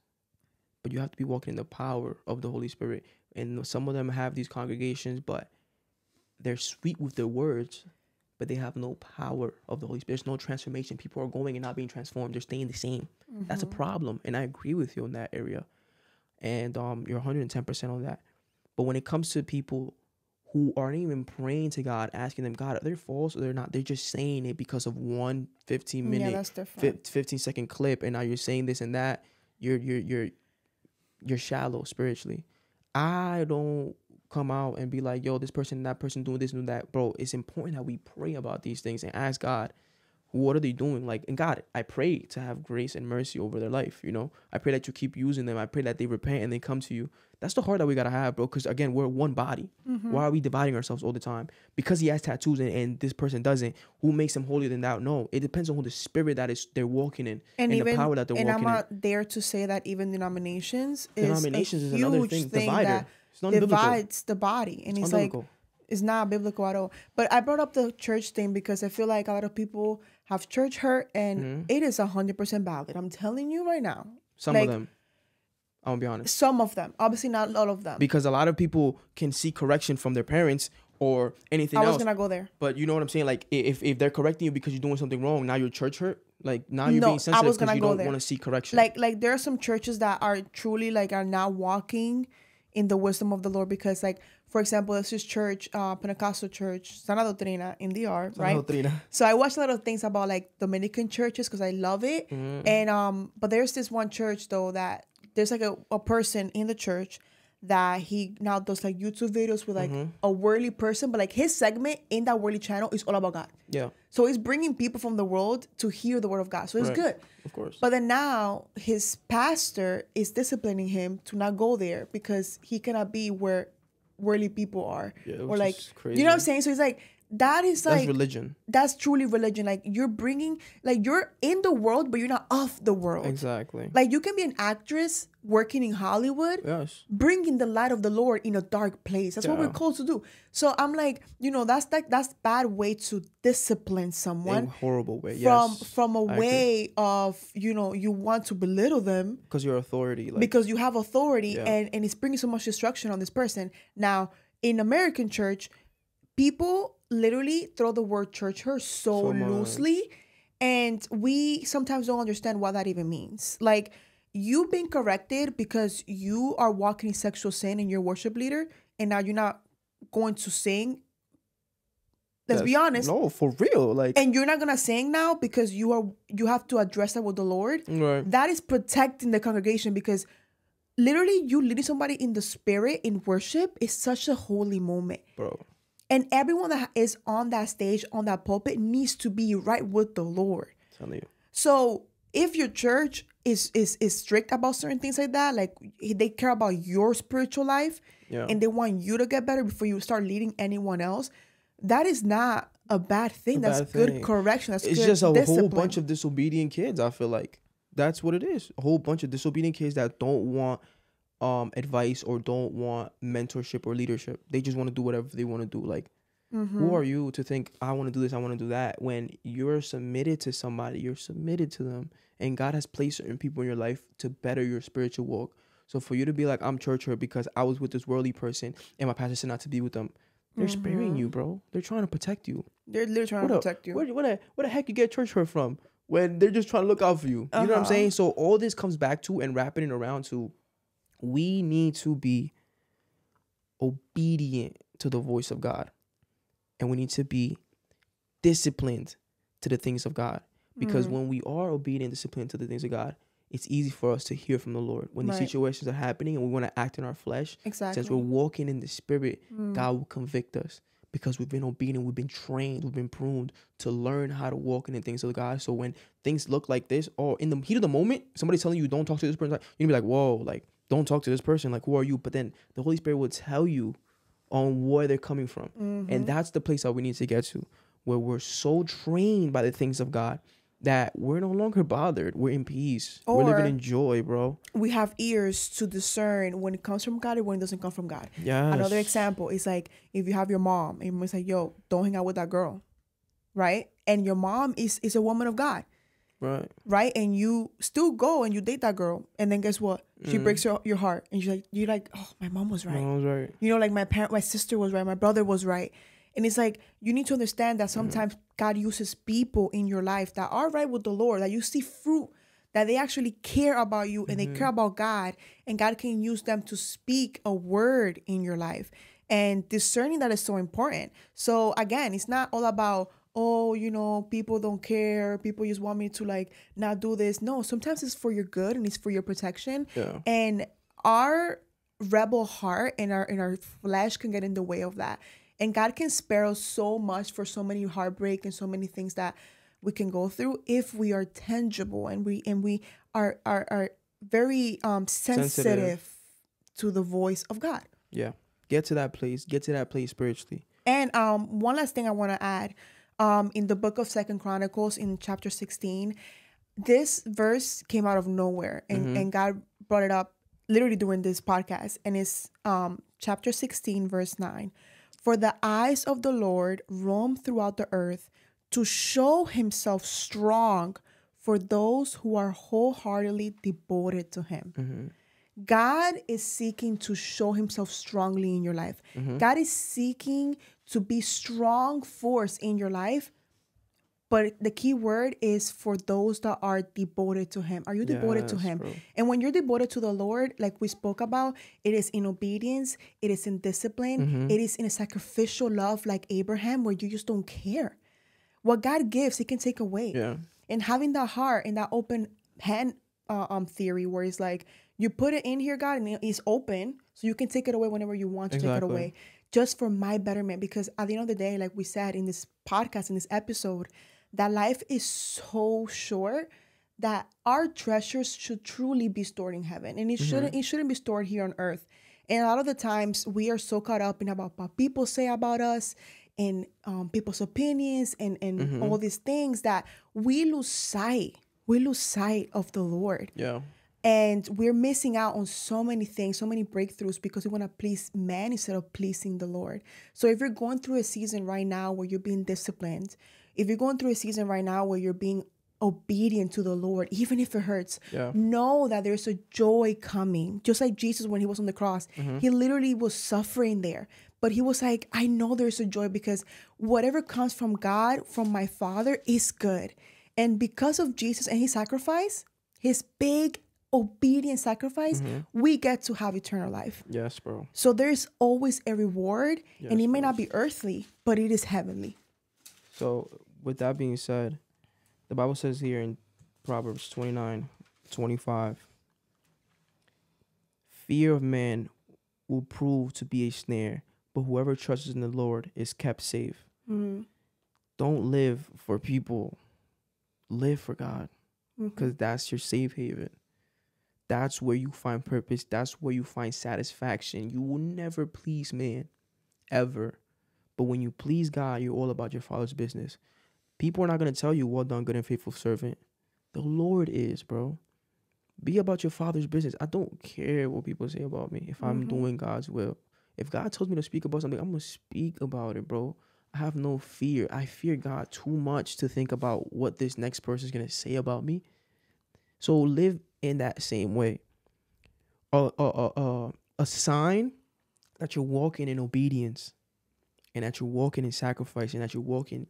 but you have to be walking in the power of the Holy Spirit. And some of them have these congregations, but they're sweet with their words, but they have no power of the Holy Spirit. There's no transformation. People are going and not being transformed. They're staying the same. That's a problem. And I agree with you in that area. And um you're 110% on that. But when it comes to people who aren't even praying to God, asking them, God, are they false or they're not? They're just saying it because of one 15 yeah minute, different 15 second clip, and now you're saying this and that. You're you're you're you're shallow spiritually. I don't come out and be like, yo, this person, that person doing this and that. Bro, it's important that we pray about these things and ask God, what are they doing? Like, and God, I pray to have grace and mercy over their life. You know, I pray that you keep using them. I pray that they repent and they come to you. That's the heart that we gotta have, bro. Because again, we're one body. Mm-hmm. Why are we dividing ourselves all the time? Because he has tattoos and, and this person doesn't. Who makes him holier than thou? No, it depends on who the spirit that is they're walking in and, and, even the power that they're walking in. and i'm walking in. not there to say that even denominations is Denominations a is huge another thing. thing Divider. that divides the body and It's it's like. It's not biblical at all. But I brought up the church thing because I feel like a lot of people have church hurt, and Mhm. it is a hundred percent valid. I'm telling you right now. Some like- of them. I'll be honest. Some of them, obviously not all of them. Because a lot of people can see correction from their parents or anything I was else. gonna go there. But you know what I'm saying? Like if, if they're correcting you because you're doing something wrong, now your church hurt. Like now you're No, being sensitive because you don't want to see correction. Like like there are some churches that are truly like are not walking in the wisdom of the Lord because like for example, this is church, uh, Pentecostal church, Sana Doctrina in DR, right? Doctrina. So I watch a lot of things about like Dominican churches because I love it. And um, but there's this one church though that there's like a, a person in the church that he now does like YouTube videos with like a worldly person, but like his segment in that worldly channel is all about God. Yeah, So he's bringing people from the world to hear the word of God. So it's Right. good. of course. But then now his pastor is disciplining him to not go there because he cannot be where worldly people are. Yeah, or like you know what I'm saying? So he's like that is That's like religion. that's truly religion. Like you're bringing like you're in the world but you're not of the world. Exactly. Like you can be an actress working in Hollywood yes. bringing the light of the Lord in a dark place. That's what we're called to do. So I'm like, you know, that's like that's bad way to discipline someone a horrible way. from yes. from a I agree. way of you know you want to belittle them because your authority. Like, because you have authority Yeah. and and it's bringing so much destruction on this person. Now in American church, people literally throw the word church her so, So loosely, and we sometimes don't understand what that even means. Like you've been corrected because you are walking in sexual sin and you're worship leader, and now you're not going to sing. Let's be honest. No, for real. Like, And you're not gonna sing now because you are you have to address that with the Lord right. that is protecting the congregation because literally you leading somebody in the spirit in worship is such a holy moment bro. And everyone that is on that stage on that pulpit needs to be right with the lord Telling you. so if your church is is is strict about certain things like that like they care about your spiritual life Yeah. and they want you to get better before you start leading anyone else that is not a bad thing that's bad good thing. correction that's it's good just a discipline. whole bunch of disobedient kids. I feel like that's what it is. A whole bunch of disobedient kids that don't want um advice or don't want mentorship or leadership. They just want to do whatever they want to do. Like, Mm-hmm. who are you to think I want to do this? I want to do that. When you're submitted to somebody, you're submitted to them, and God has placed certain people in your life to better your spiritual walk. So for you to be like, I'm church hurt because I was with this worldly person and my pastor said not to be with them. They're sparing you, bro. They're trying to protect you. they're literally trying What to the- protect you What, where, the, where the heck you get church hurt from when they're just trying to look out for you? You know what I'm Uh-huh. saying? So all this comes back to and wrapping it around to we need to be obedient to the voice of God. And we need to be disciplined to the things of God. Because Mm. when we are obedient, disciplined to the things of God, it's easy for us to hear from the Lord. When these Right. situations are happening and we want to act in our flesh, exactly since we're walking in the spirit, Mm. God will convict us because we've been obedient, we've been trained, we've been pruned to learn how to walk in the things of God. So when things look like this, or in the heat of the moment, somebody's telling you don't talk to this person, gonna be like, whoa, like don't talk to this person. Like who are you? But then the Holy Spirit will tell you on where they're coming from, Mm-hmm. and that's the place that we need to get to, where we're so trained by the things of God. That we're no longer bothered. We're in peace. we're living in joy, bro. we have ears to discern when it comes from God and when it doesn't come from God. Yeah. Another example is like if you have your mom and your mom's like, yo, don't hang out with that girl. Right? And your mom is is a woman of God. Right. Right? And you still go and you date that girl. And then guess what? She breaks mm-hmm. your, your heart. And you're like, you're like, oh, my mom was right. I was right. You know, like my parent, my sister was right, my brother was right. And it's like you need to understand that mm-hmm. sometimes God uses people in your life that are right with the Lord, that you see fruit, that they actually care about you and they care mm-hmm. about God, and God can use them to speak a word in your life. And discerning that is so important. So again, it's not all about oh, you know, people don't care, people just want me to like not do this. No, sometimes it's for your good and it's for your protection. Yeah. And our rebel heart and our and our flesh can get in the way of that. And God can spare us so much for so many heartbreak and so many things that we can go through if we are tangible and we and we are are, are very um sensitive, Sensitive. to the voice of God. Yeah. Get to that place. Get to that place spiritually. And um, one last thing I want to add, um, in the book of Second Chronicles in chapter sixteen, this verse came out of nowhere, and and God brought it up literally during this podcast, and it's um chapter sixteen, verse nine. For the eyes of the Lord roam throughout the earth to show Himself strong for those who are wholeheartedly devoted to Him. God is seeking to show himself strongly in your life. God is seeking to be strong force in your life. But the key word is for those that are devoted to Him. Are you devoted to Him? bro. And when you're devoted to the Lord, like we spoke about, it is in obedience, it is in discipline, Mm-hmm. it is in a sacrificial love like Abraham, where you just don't care. What God gives, He can take away. Yeah. And having that heart and that open hand uh, um theory, where it's like you put it in here, God, and it's open, so you can take it away whenever you want to take it away, just for my betterment. Because at the end of the day, like we said in this podcast, in this episode, that life is so short that our treasures should truly be stored in heaven and it shouldn't it shouldn't be stored here on earth and a lot of the times we are so caught up in about what people say about us and um, people's opinions and and all these things that we lose sight we lose sight of the lord Yeah. And we're missing out on so many things, so many breakthroughs because we want to please man instead of pleasing the Lord. So if you're going through a season right now where you're being disciplined, if you're going through a season right now where you're being obedient to the Lord, even if it hurts, Yeah. know that there's a joy coming. Just like Jesus when he was on the cross, mm-hmm. he literally was suffering there. But he was like, I know there's a joy because whatever comes from God, from my Father, is good. And because of Jesus and his sacrifice, his big obedient sacrifice, we get to have eternal life. Yes, bro. So there's always a reward, and it may not be earthly, but it is heavenly. So, with that being said, the Bible says here in Proverbs 29 25, fear of man will prove to be a snare, but whoever trusts in the Lord is kept safe. Mhm. Don't live for people, live for God, because that's your safe haven. That's where you find purpose. That's where you find satisfaction. You will never please man, ever. But when you please God, you're all about your Father's business. People are not going to tell you, well done, good and faithful servant. The Lord is, bro. Be about your Father's business. I don't care what people say about me if I'm Mhm. doing God's will. If God tells me to speak about something, I'm going to speak about it, bro. I have no fear. I fear God too much to think about what this next person is going to say about me. So live in that same way. A, sign that you're walking in obedience and that you're walking in sacrifice and that you're walking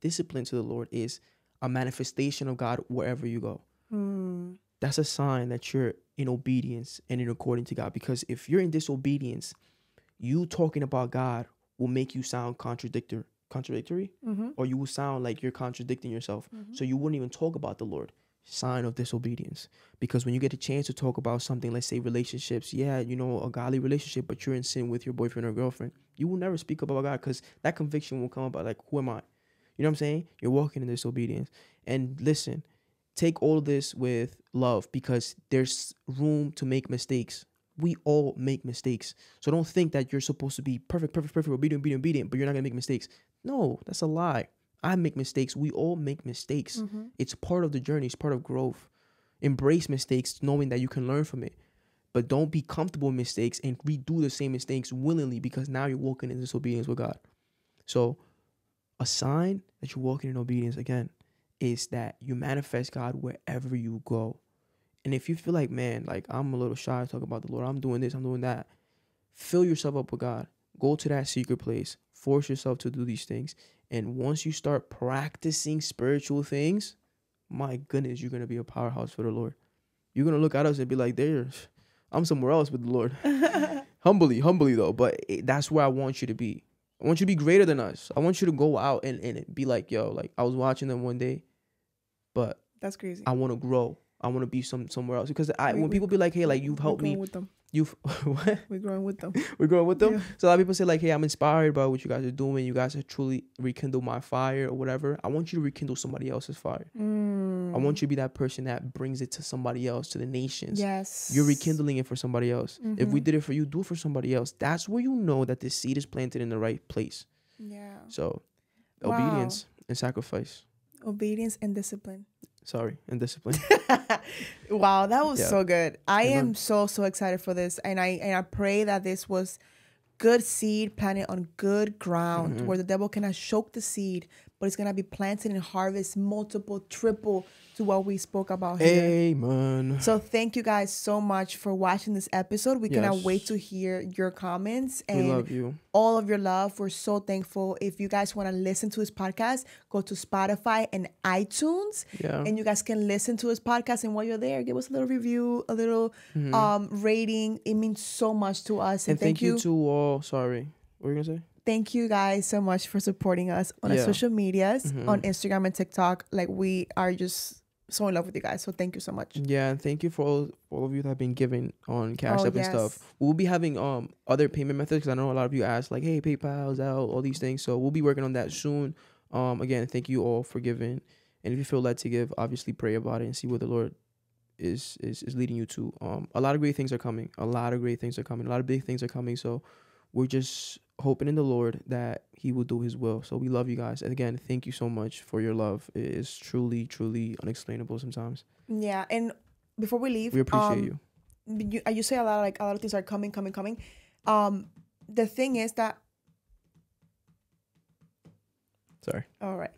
discipline to the Lord is a manifestation of God wherever you go. Mm. That's a sign that you're in obedience and in according to God. Because if you're in disobedience, you talking about God will make you sound contradictory, contradictory, Mhm. or you will sound like you're contradicting yourself. So you wouldn't even talk about the Lord. Sign of disobedience. Because when you get a chance to talk about something, let's say relationships, yeah, you know, a godly relationship, but you're in sin with your boyfriend or girlfriend, you will never speak about God because that conviction will come about like, who am I? You know what I'm saying? You're walking in disobedience. And listen, take all this with love because there's room to make mistakes. We all make mistakes. So don't think that you're supposed to be perfect, perfect, perfect, obedient, obedient, obedient, but you're not gonna make mistakes. No, that's a lie. I make mistakes. We all make mistakes. Mm-hmm. It's part of the journey, it's part of growth. Embrace mistakes, knowing that you can learn from it. But don't be comfortable with mistakes and redo the same mistakes willingly because now you're walking in disobedience with God. So, a sign that you're walking in obedience again is that you manifest God wherever you go. And if you feel like, man, like I'm a little shy to talk about the Lord, I'm doing this, I'm doing that, fill yourself up with God. Go to that secret place, force yourself to do these things. And once you start practicing spiritual things, my goodness, you're gonna be a powerhouse for the Lord. You're gonna look at us and be like, "There, I'm somewhere else with the Lord." humbly, humbly though, but it, that's where I want you to be. I want you to be greater than us. I want you to go out and, and be like, "Yo, like I was watching them one day, but That's crazy. I want to grow. I want to be some somewhere else." Because I, when people be like, "Hey, like you've helped me," with them. You've what? We're growing with them. We're growing with them. Yeah. So a lot of people say like, "Hey, I'm inspired by what you guys are doing. You guys have truly rekindled my fire or whatever." I want you to rekindle somebody else's fire. Mm. I want you to be that person that brings it to somebody else, to the nations. Yes. You're rekindling it for somebody else. If we Mhm. did it for you, do it for somebody else. That's where you know that this seed is planted in the right place. Yeah. So, Wow. obedience and sacrifice. Obedience and discipline. Sorry, and discipline. wow, that was Yeah. so good. I Amen. am so so excited for this, and I and I pray that this was good seed planted on good ground, Mhm. where the devil cannot choke the seed, but it's gonna be planted and harvest multiple, triple to what we spoke about here. Amen. So thank you guys so much for watching this episode. We cannot wait to hear your comments we and love you. all of your love. We're so thankful. If you guys want to listen to his podcast, go to Spotify and iTunes, Yeah. and you guys can listen to his podcast. And while you're there, give us a little review, a little um rating. It means so much to us. And, Mm-hmm. and thank, you. to all. Sorry. What were you gonna say? Thank you guys so much for supporting us on our social medias, Mhm. on Instagram and TikTok. Like we are just so in love with you guys. So thank you so much. Yeah, and thank you for all, all of you that have been giving on Cash Oh, App and stuff. We'll be having um other payment methods because I know a lot of you asked like, hey, PayPal's out, all these things. So we'll be working on that soon. Um, again, thank you all for giving, and if you feel led to give, obviously pray about it and see what the Lord is is is leading you to. Um, a lot of great things are coming. A lot of great things are coming. A lot of big things are coming. So we're just hoping in the Lord that He will do His will. So we love you guys, and again, thank you so much for your love. It is truly, truly unexplainable sometimes. Yeah, and before we leave, We appreciate um, you. you uh, you say a lot of, like a lot of things are coming, coming, coming. Um, the thing is that Sorry. all right.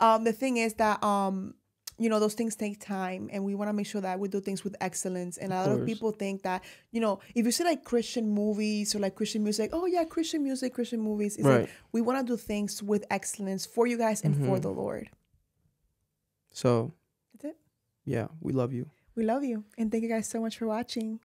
Um, the thing is that um, you know, those things take time, and we want to make sure that we do things with excellence. And a Of lot of people think that you know, if you see like Christian movies or like Christian music, oh yeah, Christian music, Christian movies. It's Right. like we want to do things with excellence for you guys and for Mhm. the Lord. So That's it. yeah, we love you. We love you, and thank you guys so much for watching.